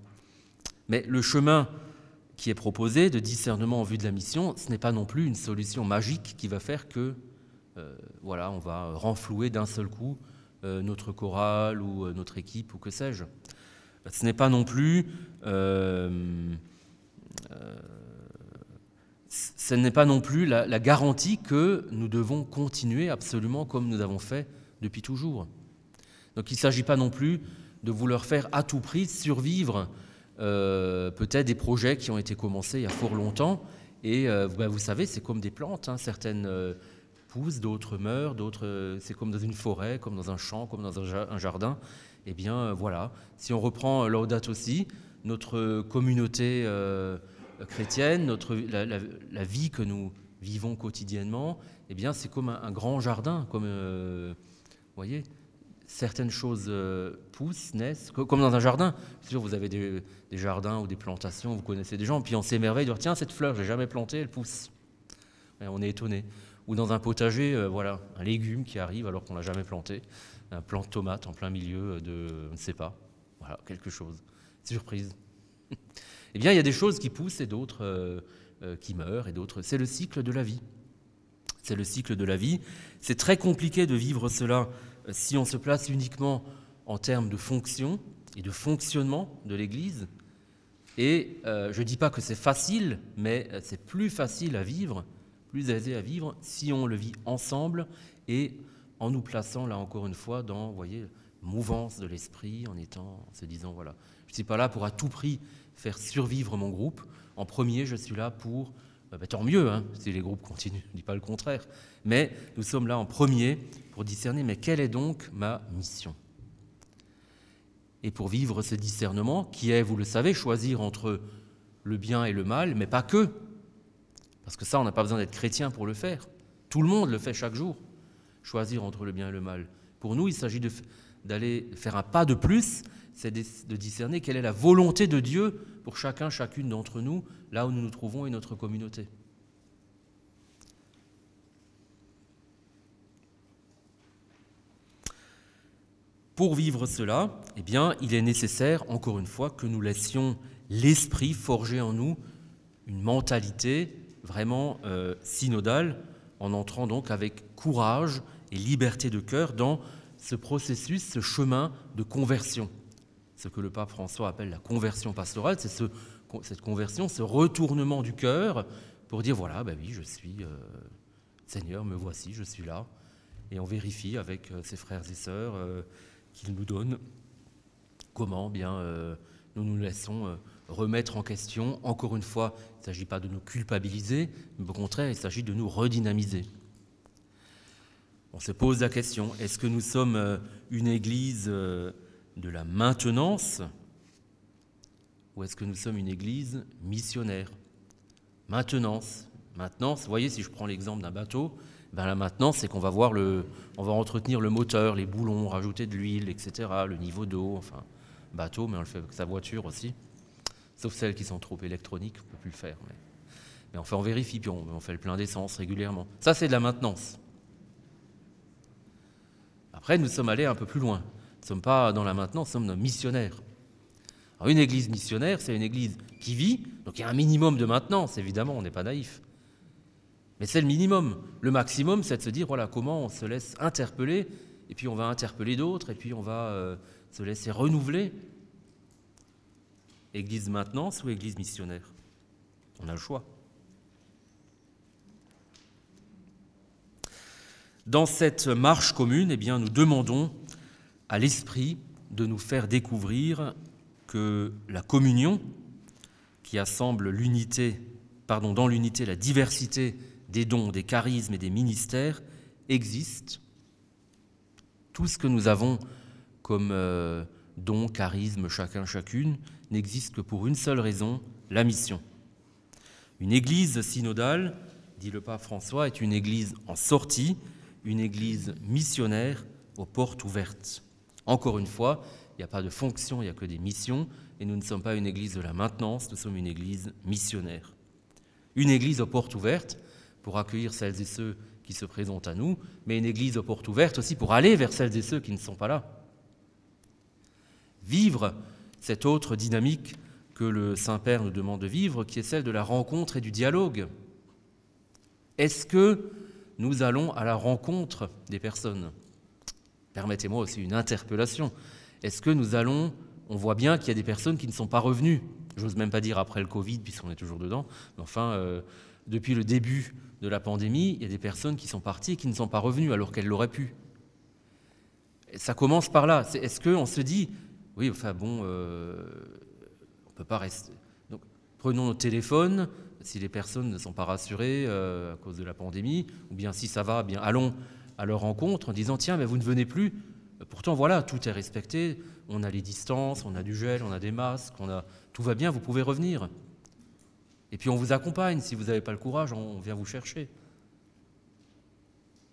Mais le chemin qui est proposé de discernement en vue de la mission, ce n'est pas non plus une solution magique qui va faire que, voilà, on va renflouer d'un seul coup notre chorale ou euh, notre équipe ou que sais-je. Ce n'est pas non plus euh, ce n'est pas non plus la, garantie que nous devons continuer absolument comme nous avons fait depuis toujours. Donc il ne s'agit pas non plus de vouloir faire à tout prix survivre peut-être des projets qui ont été commencés il y a fort longtemps. Et bah, vous savez, c'est comme des plantes. Hein. certaines d'autres meurent, d'autres, euh, c'est comme dans une forêt, comme dans un champ, comme dans un jardin. Eh bien, euh, voilà. Si on reprend Laudato aussi, notre communauté euh, chrétienne, notre, la, vie que nous vivons quotidiennement, eh bien, c'est comme un, grand jardin, comme, vous voyez, certaines choses poussent, naissent, comme dans un jardin. Sûr, vous avez des, jardins ou des plantations, vous connaissez des gens, puis on s'émerveille de dire tiens, cette fleur, j'ai jamais plantée, elle pousse. on est étonné ou dans un potager, euh, voilà, un légume qui arrive alors qu'on l'a jamais planté, un plant de tomate en plein milieu de, je ne sais pas, voilà, quelque chose. Surprise. [LAUGHS] eh bien, il y a des choses qui poussent et d'autres euh, euh, qui meurent et d'autres. C'est le cycle de la vie. C'est le cycle de la vie. C'est très compliqué de vivre cela si on se place uniquement en termes de fonction et de fonctionnement de l'Église. Et je ne dis pas que c'est facile, mais c'est plus facile à vivre plus aisé à vivre si on le vit ensemble et en nous plaçant, là encore une fois, dans, vous voyez, mouvance de l'esprit, en étant, se disant, voilà, je ne suis pas là pour à tout prix faire survivre mon groupe. En premier, je suis là pour, euh, bah, tant mieux, hein, si les groupes continuent, je ne dis pas le contraire, mais nous sommes là en premier pour discerner, mais quelle est donc ma mission? Et pour vivre ce discernement, qui est, vous le savez, choisir entre le bien et le mal, mais pas que, parce que ça, on n'a pas besoin d'être chrétien pour le faire. Tout le monde le fait chaque jour, choisir entre le bien et le mal. Pour nous, il s'agit d'aller faire un pas de plus, c'est de discerner quelle est la volonté de Dieu pour chacun, chacune d'entre nous, là où nous nous trouvons et notre communauté. Pour vivre cela, eh bien, il est nécessaire, encore une fois, que nous laissions l'esprit forger en nous une mentalité vraiment euh, synodal, en entrant donc avec courage et liberté de cœur dans ce processus, ce chemin de conversion. Ce que le pape François appelle la conversion pastorale, c'est ce, cette conversion, ce retournement du cœur pour dire voilà, ben oui, je suis, euh, Seigneur, me voici, je suis là. et on vérifie avec ses frères et sœurs qu'ils nous donnent comment bien nous nous laissons remettre en question. Encore une fois, il ne s'agit pas de nous culpabiliser, mais au contraire, il s'agit de nous redynamiser. On se pose la question, est-ce que nous sommes euh, une église euh, de la maintenance ou est-ce que nous sommes une église missionnaire? Maintenance. Maintenance, vous voyez, si je prends l'exemple d'un bateau, ben la maintenance, c'est qu'on va voir le, on va entretenir le moteur, les boulons, rajouter de l'huile, etc., le niveau d'eau, enfin, bateau, mais on le fait avec sa voiture aussi. Sauf celles qui sont trop électroniques, on ne peut plus le faire. Mais, enfin, on vérifie, puis on, fait le plein d'essence régulièrement. Ça, c'est de la maintenance. Après, nous sommes allés un peu plus loin. Nous ne sommes pas dans la maintenance, nous sommes missionnaires. Une église missionnaire, c'est une église qui vit, donc il y a un minimum de maintenance, évidemment, on n'est pas naïf. Mais c'est le minimum. Le maximum, c'est de se dire, voilà, comment on se laisse interpeller, et puis on va interpeller d'autres, et puis on va euh, se laisser renouveler. Église maintenance ou église missionnaire? On a le choix. Dans cette marche commune, eh bien, nous demandons à l'Esprit de nous faire découvrir que la communion, qui assemble l'unité, pardon, dans l'unité la diversité des dons, des charismes et des ministères, existe. Tout ce que nous avons comme euh, dons, charismes, chacun, chacune, n'existe que pour une seule raison, la mission. Une église synodale, dit le pape François, est une église en sortie, une église missionnaire aux portes ouvertes. Encore une fois, il n'y a pas de fonction, il n'y a que des missions, et nous ne sommes pas une église de la maintenance, nous sommes une église missionnaire. Une église aux portes ouvertes pour accueillir celles et ceux qui se présentent à nous, mais une église aux portes ouvertes aussi pour aller vers celles et ceux qui ne sont pas là. Vivre cette autre dynamique que le Saint-Père nous demande de vivre, qui est celle de la rencontre et du dialogue. Est-ce que nous allons à la rencontre des personnes? Permettez-moi aussi une interpellation. Est-ce que nous allons, on voit bien qu'il y a des personnes qui ne sont pas revenues, j'ose même pas dire après le Covid, puisqu'on est toujours dedans, mais enfin, euh, depuis le début de la pandémie, il y a des personnes qui sont parties et qui ne sont pas revenues alors qu'elles l'auraient pu. ça commence par là. Est-ce qu'on se dit, oui, enfin bon, euh, on ne peut pas rester. Donc, prenons nos téléphones, si les personnes ne sont pas rassurées euh, à cause de la pandémie, ou bien si ça va, bien allons à leur rencontre en disant tiens, mais vous ne venez plus. Pourtant, voilà, tout est respecté. On a les distances, on a du gel, on a des masques, on a tout va bien. Vous pouvez revenir. Et puis on vous accompagne. Si vous n'avez pas le courage, on vient vous chercher.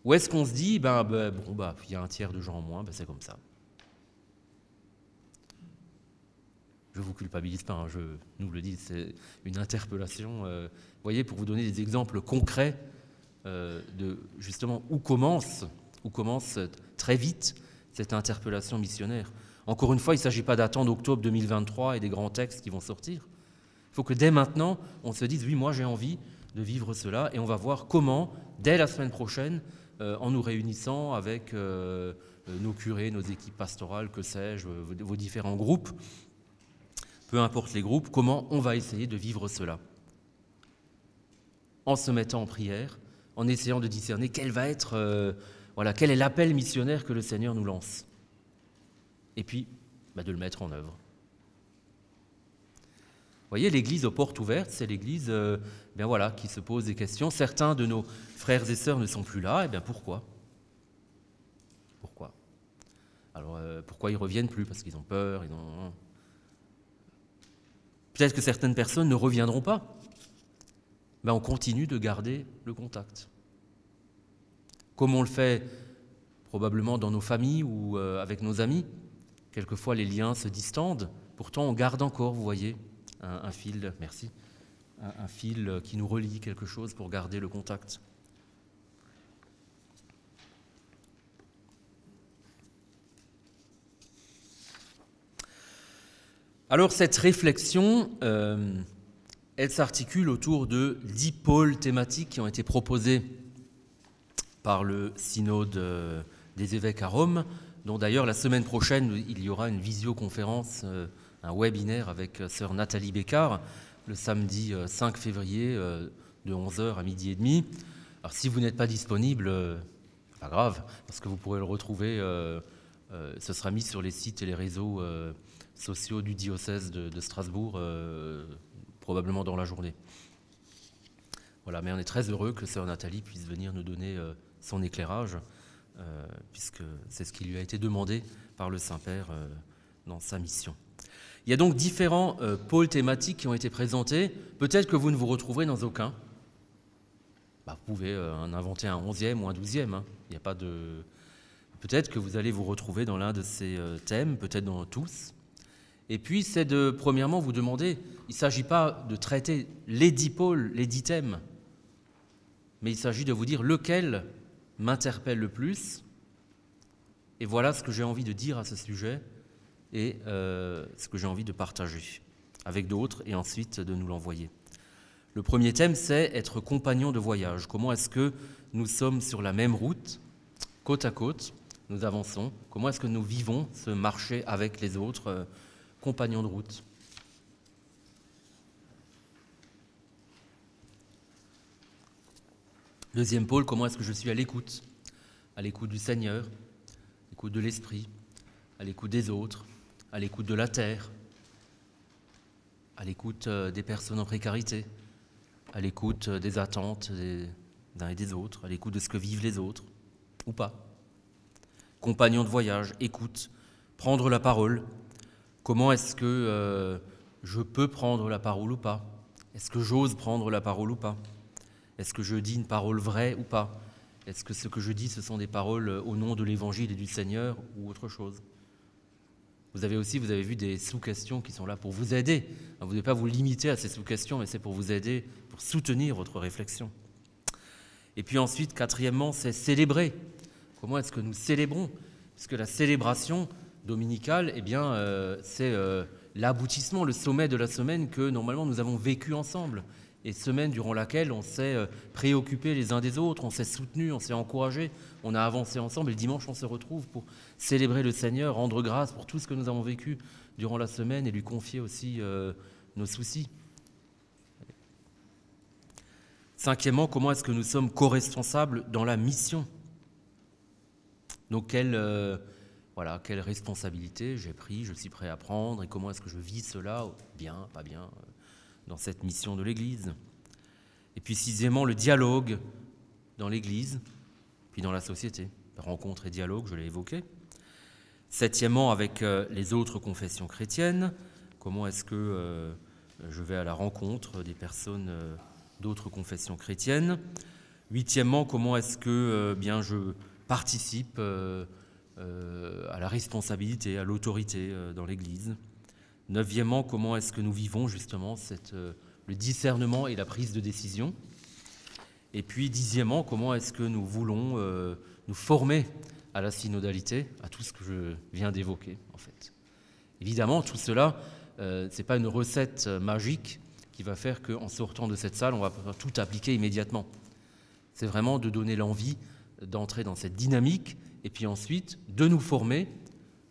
Ou est-ce qu'on se dit ben, ben, bon bah il y a un tiers de gens en moins, ben, c'est comme ça. Je ne vous culpabilise pas, hein, je nous le dis, c'est une interpellation. Euh, voyez, pour vous donner des exemples concrets euh, de justement où commence, où commence très vite cette interpellation missionnaire. Encore une fois, il ne s'agit pas d'attendre octobre 2023 et des grands textes qui vont sortir. Il faut que dès maintenant, on se dise, oui, moi j'ai envie de vivre cela, et on va voir comment, dès la semaine prochaine, euh, en nous réunissant avec nos curés, nos équipes pastorales, que sais-je, vos différents groupes, peu importe les groupes, comment on va essayer de vivre cela. En se mettant en prière, en essayant de discerner quel va être, euh, voilà, quel est l'appel missionnaire que le Seigneur nous lance. Et puis, bah, de le mettre en œuvre. Vous voyez, l'Église aux portes ouvertes, c'est l'Église euh, bien voilà, qui se pose des questions. Certains de nos frères et sœurs ne sont plus là, et bien pourquoi? Pourquoi? Alors, euh, pourquoi ils reviennent plus? Parce qu'ils ont peur, ils ont... Peut-être que certaines personnes ne reviendront pas. Mais on continue de garder le contact. Comme on le fait probablement dans nos familles ou euh, avec nos amis. Quelquefois les liens se distendent. Pourtant on garde encore, vous voyez, un, fil, merci, un fil qui nous relie quelque chose pour garder le contact. Alors cette réflexion, euh, elle s'articule autour de dix pôles thématiques qui ont été proposés par le synode euh, des évêques à Rome, dont d'ailleurs la semaine prochaine, il y aura une visioconférence, euh, un webinaire avec sœur Nathalie Bécard, le samedi 5 février de 11h à midi et demi. Alors si vous n'êtes pas disponible, pas grave, parce que vous pourrez le retrouver, ce sera mis sur les sites et les réseaux sociaux du diocèse de, Strasbourg, probablement dans la journée. Voilà, mais on est très heureux que Sœur Nathalie puisse venir nous donner son éclairage, puisque c'est ce qui lui a été demandé par le Saint-Père dans sa mission. Il y a donc différents pôles thématiques qui ont été présentés. Peut-être que vous ne vous retrouverez dans aucun. Bah, vous pouvez en inventer un onzième ou un douzième. Hein. Il n'y a pas de. Peut-être que vous allez vous retrouver dans l'un de ces euh, thèmes, peut-être dans tous. Et puis, c'est de, premièrement, vous demander, il ne s'agit pas de traiter les dix pôles, les dix thèmes, mais il s'agit de vous dire lequel m'interpelle le plus. Et voilà ce que j'ai envie de dire à ce sujet et euh, ce que j'ai envie de partager avec d'autres et ensuite de nous l'envoyer. Le premier thème, c'est être compagnon de voyage. Comment est-ce que nous sommes sur la même route, côte à côte, nous avançons. Comment est-ce que nous vivons ce marché avec les autres compagnons de route Deuxième pôle, comment est-ce que je suis à l'écoute? À l'écoute du Seigneur, à l'écoute de l'Esprit, à l'écoute des autres, à l'écoute de la terre, à l'écoute euh, des personnes en précarité, à l'écoute euh, des attentes d'un et des autres, à l'écoute de ce que vivent les autres, ou pas. Compagnon de voyage, écoute, prendre la parole. Comment est-ce que euh, je peux prendre la parole ou pas? Est-ce que j'ose prendre la parole ou pas? Est-ce que je dis une parole vraie ou pas? Est-ce que ce que je dis, ce sont des paroles euh, au nom de l'Évangile et du Seigneur ou autre chose? Vous avez aussi, vous avez vu des sous-questions qui sont là pour vous aider. Vous ne devez pas vous limiter à ces sous-questions, mais c'est pour vous aider, pour soutenir votre réflexion. Et puis ensuite, quatrièmement, c'est célébrer. Comment est-ce que nous célébrons? Puisque la célébration dominicale, eh bien, euh, c'est euh, l'aboutissement, le sommet de la semaine que normalement nous avons vécu ensemble. Et semaine durant laquelle on s'est euh, préoccupé les uns des autres, on s'est soutenus, on s'est encouragés, on a avancé ensemble. Et le dimanche, on se retrouve pour célébrer le Seigneur, rendre grâce pour tout ce que nous avons vécu durant la semaine et lui confier aussi nos soucis. Cinquièmement, comment est-ce que nous sommes co-responsables dans la mission? Donc, quelle, voilà, quelle responsabilité j'ai pris, je suis prêt à prendre, et comment est-ce que je vis cela, bien, pas bien, euh, dans cette mission de l'Église Et puis, sixièmement, le dialogue dans l'Église, puis dans la société. Rencontre et dialogue, je l'ai évoqué. Septièmement, avec euh, les autres confessions chrétiennes, comment est-ce que je vais à la rencontre des personnes d'autres confessions chrétiennes. Huitièmement, comment est-ce que euh, bien je participe euh, euh, à la responsabilité, à l'autorité dans l'Église. Neuvièmement, comment est-ce que nous vivons justement cette, le discernement et la prise de décision. Et puis dixièmement, comment est-ce que nous voulons nous former à la synodalité, à tout ce que je viens d'évoquer en fait. Évidemment, tout cela, ce n'est pas une recette magique qui va faire qu'en sortant de cette salle, on va tout appliquer immédiatement. C'est vraiment de donner l'envie d'entrer dans cette dynamique et puis ensuite de nous former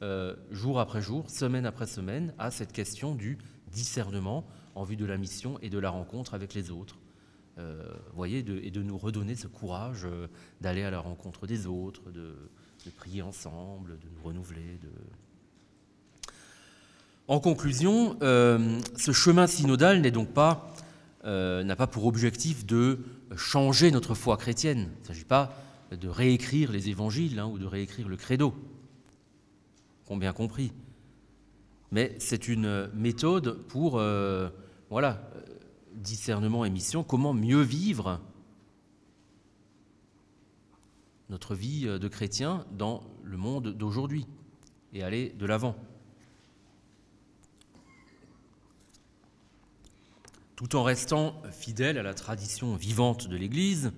euh, jour après jour, semaine après semaine, à cette question du discernement en vue de la mission et de la rencontre avec les autres. Euh, voyez, et de nous redonner ce courage euh, d'aller à la rencontre des autres, de, prier ensemble, de nous renouveler, en conclusion, euh, ce chemin synodal n'est donc pas, n'a pas pour objectif de changer notre foi chrétienne. Il ne s'agit pas de réécrire les évangiles hein, ou de réécrire le credo, qu'on compris. Mais c'est une méthode pour, euh, voilà, discernement et mission, comment mieux vivre notre vie de chrétien dans le monde d'aujourd'hui et aller de l'avant. tout en restant fidèle à la tradition vivante de l'Église.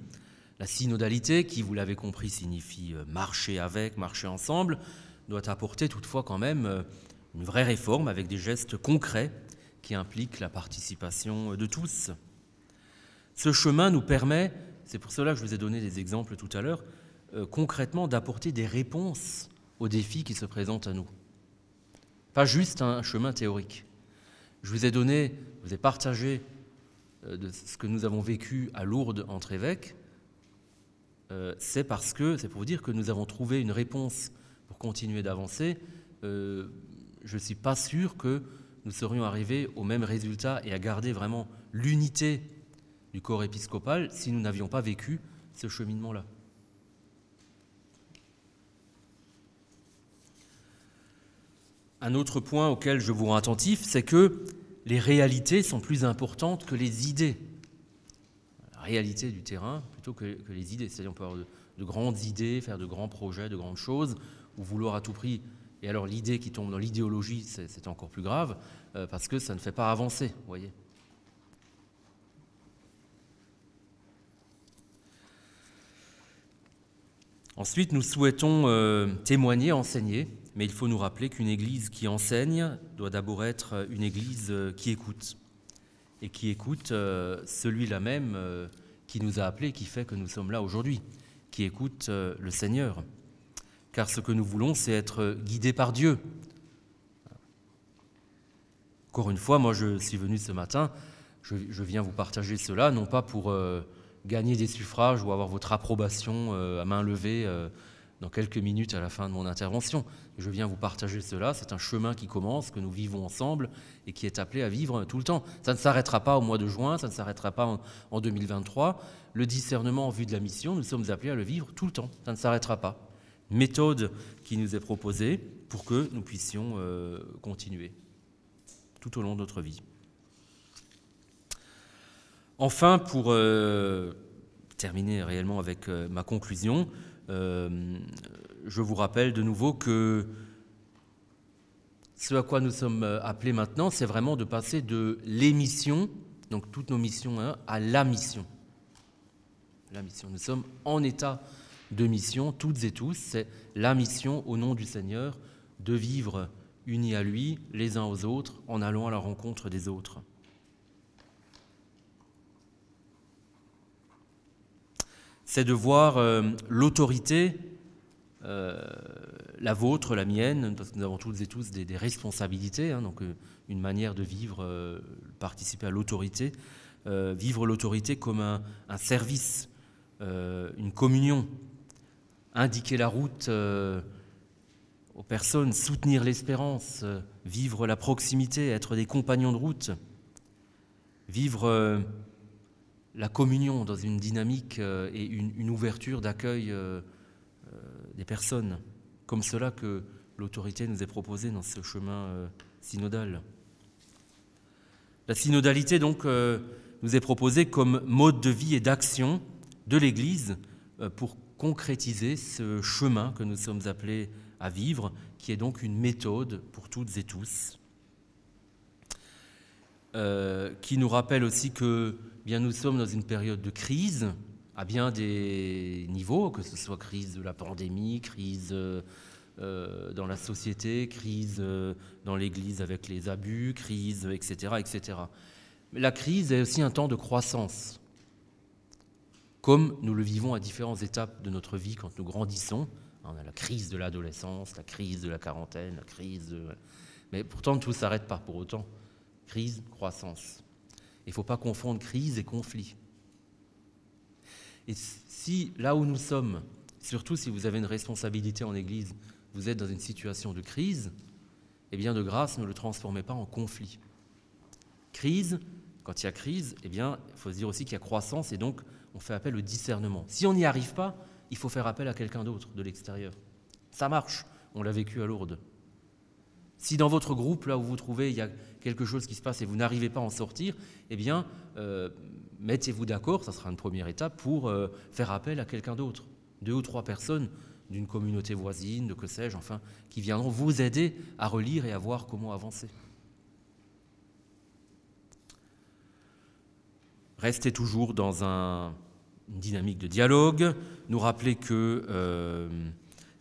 La synodalité, qui, vous l'avez compris, signifie euh, marcher avec, marcher ensemble, doit apporter toutefois quand même euh, une vraie réforme avec des gestes concrets qui impliquent la participation de tous. Ce chemin nous permet, c'est pour cela que je vous ai donné des exemples tout à l'heure, euh, concrètement d'apporter des réponses aux défis qui se présentent à nous. Pas juste un chemin théorique. Je vous ai donné, je vous ai partagé euh, de ce que nous avons vécu à Lourdes entre évêques, c'est parce que, c'est pour vous dire que nous avons trouvé une réponse pour continuer d'avancer. je ne suis pas sûr que nous serions arrivés au même résultat et à garder vraiment l'unité du corps épiscopal si nous n'avions pas vécu ce cheminement-là. Un autre point auquel je vous rends attentif, c'est que les réalités sont plus importantes que les idées. Réalité du terrain plutôt que, les idées. C'est-à-dire on peut avoir de, grandes idées, faire de grands projets, de grandes choses, ou vouloir à tout prix. Et alors l'idée qui tombe dans l'idéologie, c'est encore plus grave, euh, parce que ça ne fait pas avancer, vous voyez. Ensuite, nous souhaitons euh, témoigner, enseigner, mais il faut nous rappeler qu'une Église qui enseigne doit d'abord être une Église euh, qui écoute, et qui écoute euh, celui-là même qui nous a appelés, qui fait que nous sommes là aujourd'hui, qui écoute le Seigneur. Car ce que nous voulons, c'est être guidés par Dieu. Encore une fois, moi je suis venu ce matin, je, viens vous partager cela, non pas pour gagner des suffrages ou avoir votre approbation euh, à main levée euh, dans quelques minutes à la fin de mon intervention. Je viens vous partager cela. C'est un chemin qui commence, que nous vivons ensemble et qui est appelé à vivre tout le temps. Ça ne s'arrêtera pas au mois de juin, ça ne s'arrêtera pas en, 2023. Le discernement en vue de la mission, nous sommes appelés à le vivre tout le temps. Ça ne s'arrêtera pas. Méthode qui nous est proposée pour que nous puissions euh, continuer tout au long de notre vie. Enfin, pour euh, terminer réellement avec euh, ma conclusion, euh, je vous rappelle de nouveau que ce à quoi nous sommes appelés maintenant, c'est vraiment de passer de l'émission, donc toutes nos missions, hein, à la mission. La mission. Nous sommes en état de mission, toutes et tous. C'est la mission au nom du Seigneur de vivre unis à lui, les uns aux autres, en allant à la rencontre des autres. C'est de voir euh, l'autorité, euh, la vôtre, la mienne, parce que nous avons toutes et tous des, responsabilités, hein, donc euh, une manière de vivre, participer à l'autorité, vivre l'autorité comme un, service, une communion, indiquer la route aux personnes, soutenir l'espérance, vivre la proximité, être des compagnons de route, vivre la communion dans une dynamique euh, et une, ouverture d'accueil euh, euh, des personnes, comme cela que l'autorité nous est proposée dans ce chemin synodal. La synodalité, donc, nous est proposée comme mode de vie et d'action de l'Église pour concrétiser ce chemin que nous sommes appelés à vivre, qui est donc une méthode pour toutes et tous, qui nous rappelle aussi que bien nous sommes dans une période de crise à bien des niveaux, que ce soit crise de la pandémie, crise euh, euh, dans la société, crise euh, dans l'Église avec les abus, crise, etc., etc. Mais la crise est aussi un temps de croissance, comme nous le vivons à différentes étapes de notre vie quand nous grandissons. On a la crise de l'adolescence, la crise de la quarantaine, la crise de... Mais pourtant, tout ne s'arrête pas pour autant. Crise, croissance. Il ne faut pas confondre crise et conflit. Et si là où nous sommes, surtout si vous avez une responsabilité en Église, vous êtes dans une situation de crise, eh bien de grâce, ne le transformez pas en conflit. Crise, quand il y a crise, eh bien, il faut se dire aussi qu'il y a croissance et donc on fait appel au discernement. Si on n'y arrive pas, il faut faire appel à quelqu'un d'autre de l'extérieur. Ça marche, on l'a vécu à Lourdes. Si dans votre groupe, là où vous vous trouvez, il y a quelque chose qui se passe et vous n'arrivez pas à en sortir, eh bien, euh, mettez-vous d'accord, ça sera une première étape, pour euh, faire appel à quelqu'un d'autre. Deux ou trois personnes d'une communauté voisine, de que sais-je, enfin, qui viendront vous aider à relire et à voir comment avancer. Restez toujours dans un, une dynamique de dialogue, nous rappeler que... Euh,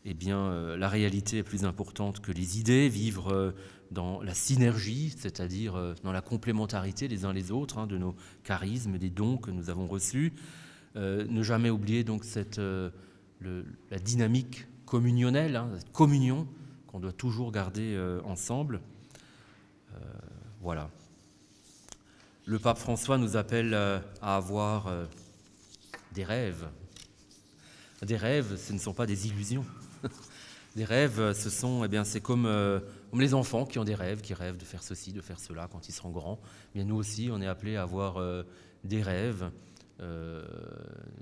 eh bien, euh, la réalité est plus importante que les idées, vivre euh, dans la synergie, c'est-à-dire euh, dans la complémentarité les uns les autres hein, de nos charismes, des dons que nous avons reçus. ne jamais oublier donc cette, la dynamique communionnelle, hein, cette communion qu'on doit toujours garder ensemble. voilà. Le pape François nous appelle à avoir des rêves, Des rêves, ce ne sont pas des illusions. [LAUGHS] Des rêves, ce sont, eh bien, c'est comme, euh, comme, les enfants qui ont des rêves, qui rêvent de faire ceci, de faire cela quand ils seront grands. Bien, nous aussi, on est appelés à avoir euh, des rêves, euh,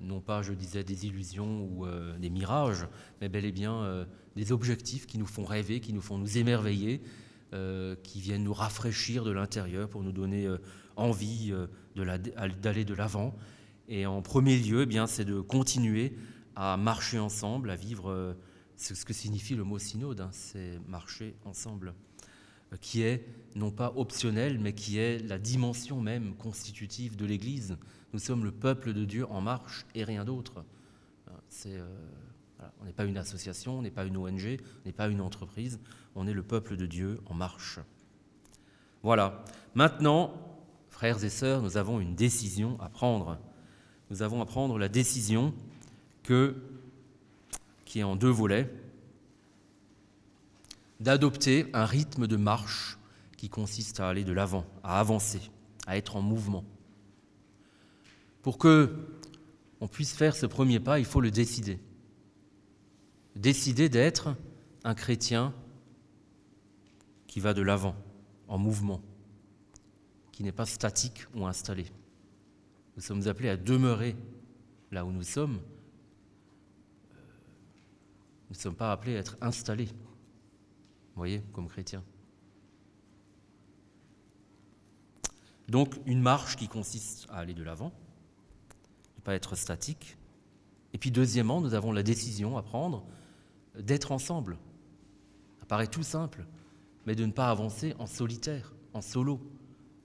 non pas, je disais, des illusions ou des mirages, mais bel et bien des objectifs qui nous font rêver, qui nous font nous émerveiller, qui viennent nous rafraîchir de l'intérieur pour nous donner envie d'aller de l'avant. Et en premier lieu, eh bien, c'est de continuer à marcher ensemble, à vivre c'est ce que signifie le mot synode, hein, c'est marcher ensemble, euh, qui est non pas optionnel, mais qui est la dimension même constitutive de l'Église. Nous sommes le peuple de Dieu en marche et rien d'autre. Euh, euh, on n'est pas une association, on n'est pas une ONG, on n'est pas une entreprise, on est le peuple de Dieu en marche. Voilà. Maintenant, frères et sœurs, nous avons une décision à prendre. Nous avons à prendre la décision que qui est en deux volets, d'adopter un rythme de marche qui consiste à aller de l'avant, à avancer, à être en mouvement. Pour que on puisse faire ce premier pas, il faut le décider. Décider d'être un chrétien qui va de l'avant, en mouvement, qui n'est pas statique ou installé. Nous sommes appelés à demeurer là où nous sommes, nous ne sommes pas appelés à être installés, vous voyez, comme chrétiens. Donc une marche qui consiste à aller de l'avant, ne pas être statique. Et puis deuxièmement, nous avons la décision à prendre d'être ensemble. Ça paraît tout simple, mais de ne pas avancer en solitaire, en solo,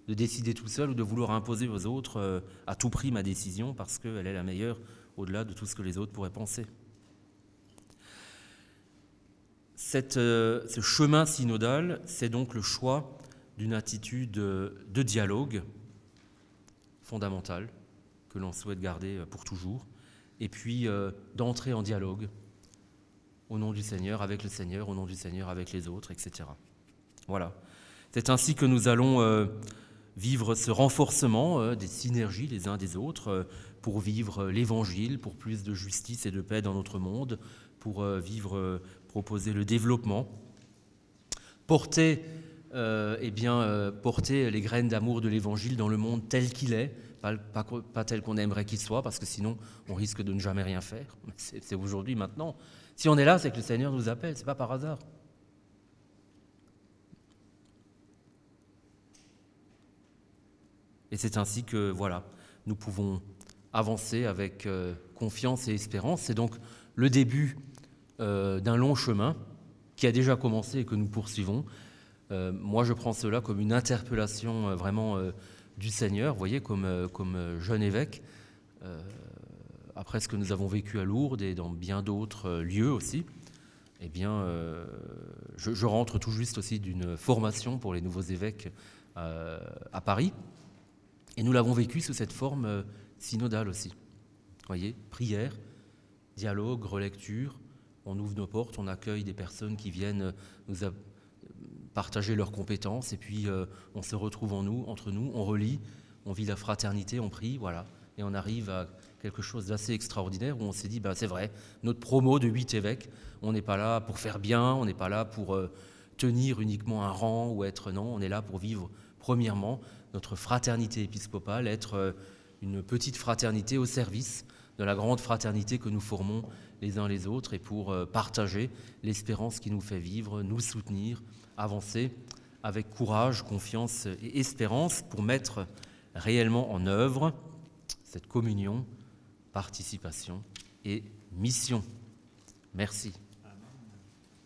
de décider tout seul ou de vouloir imposer aux autres euh, à tout prix ma décision parce qu'elle est la meilleure au-delà de tout ce que les autres pourraient penser. Euh, ce chemin synodal, c'est donc le choix d'une attitude de dialogue fondamentale que l'on souhaite garder pour toujours, et puis euh, d'entrer en dialogue au nom du Seigneur, avec le Seigneur, au nom du Seigneur, avec les autres, etc. Voilà. C'est ainsi que nous allons euh, vivre ce renforcement des synergies les uns des autres pour vivre l'Évangile, pour plus de justice et de paix dans notre monde, pour vivre proposer le développement, porter, euh, eh bien, euh, porter les graines d'amour de l'Évangile dans le monde tel qu'il est, pas, pas, tel qu'on aimerait qu'il soit, parce que sinon on risque de ne jamais rien faire. [LAUGHS] C'est aujourd'hui, maintenant. Si on est là, c'est que le Seigneur nous appelle, c'est pas par hasard. Et c'est ainsi que, voilà, nous pouvons avancer avec euh, confiance et espérance. C'est donc le début euh, d'un long chemin qui a déjà commencé et que nous poursuivons. Euh, moi, je prends cela comme une interpellation vraiment du Seigneur, vous voyez, comme, jeune évêque, après ce que nous avons vécu à Lourdes et dans bien d'autres lieux aussi. Eh bien, je, rentre tout juste aussi d'une formation pour les nouveaux évêques à Paris, et nous l'avons vécu sous cette forme synodale aussi. Vous voyez, prière, dialogue, relecture, on ouvre nos portes, on accueille des personnes qui viennent nous partager leurs compétences, et puis euh, on se retrouve en nous, entre nous, on relit, on vit la fraternité, on prie, voilà, et on arrive à quelque chose d'assez extraordinaire où on s'est dit, bah, c'est vrai, notre promo de huit évêques, on n'est pas là pour faire bien, on n'est pas là pour euh, tenir uniquement un rang ou être, non, on est là pour vivre, premièrement, notre fraternité épiscopale, être euh, une petite fraternité au service de la grande fraternité que nous formons les uns les autres et pour euh, partager l'espérance qui nous fait vivre, nous soutenir, avancer avec courage, confiance et espérance pour mettre réellement en œuvre cette communion, participation et mission. Merci.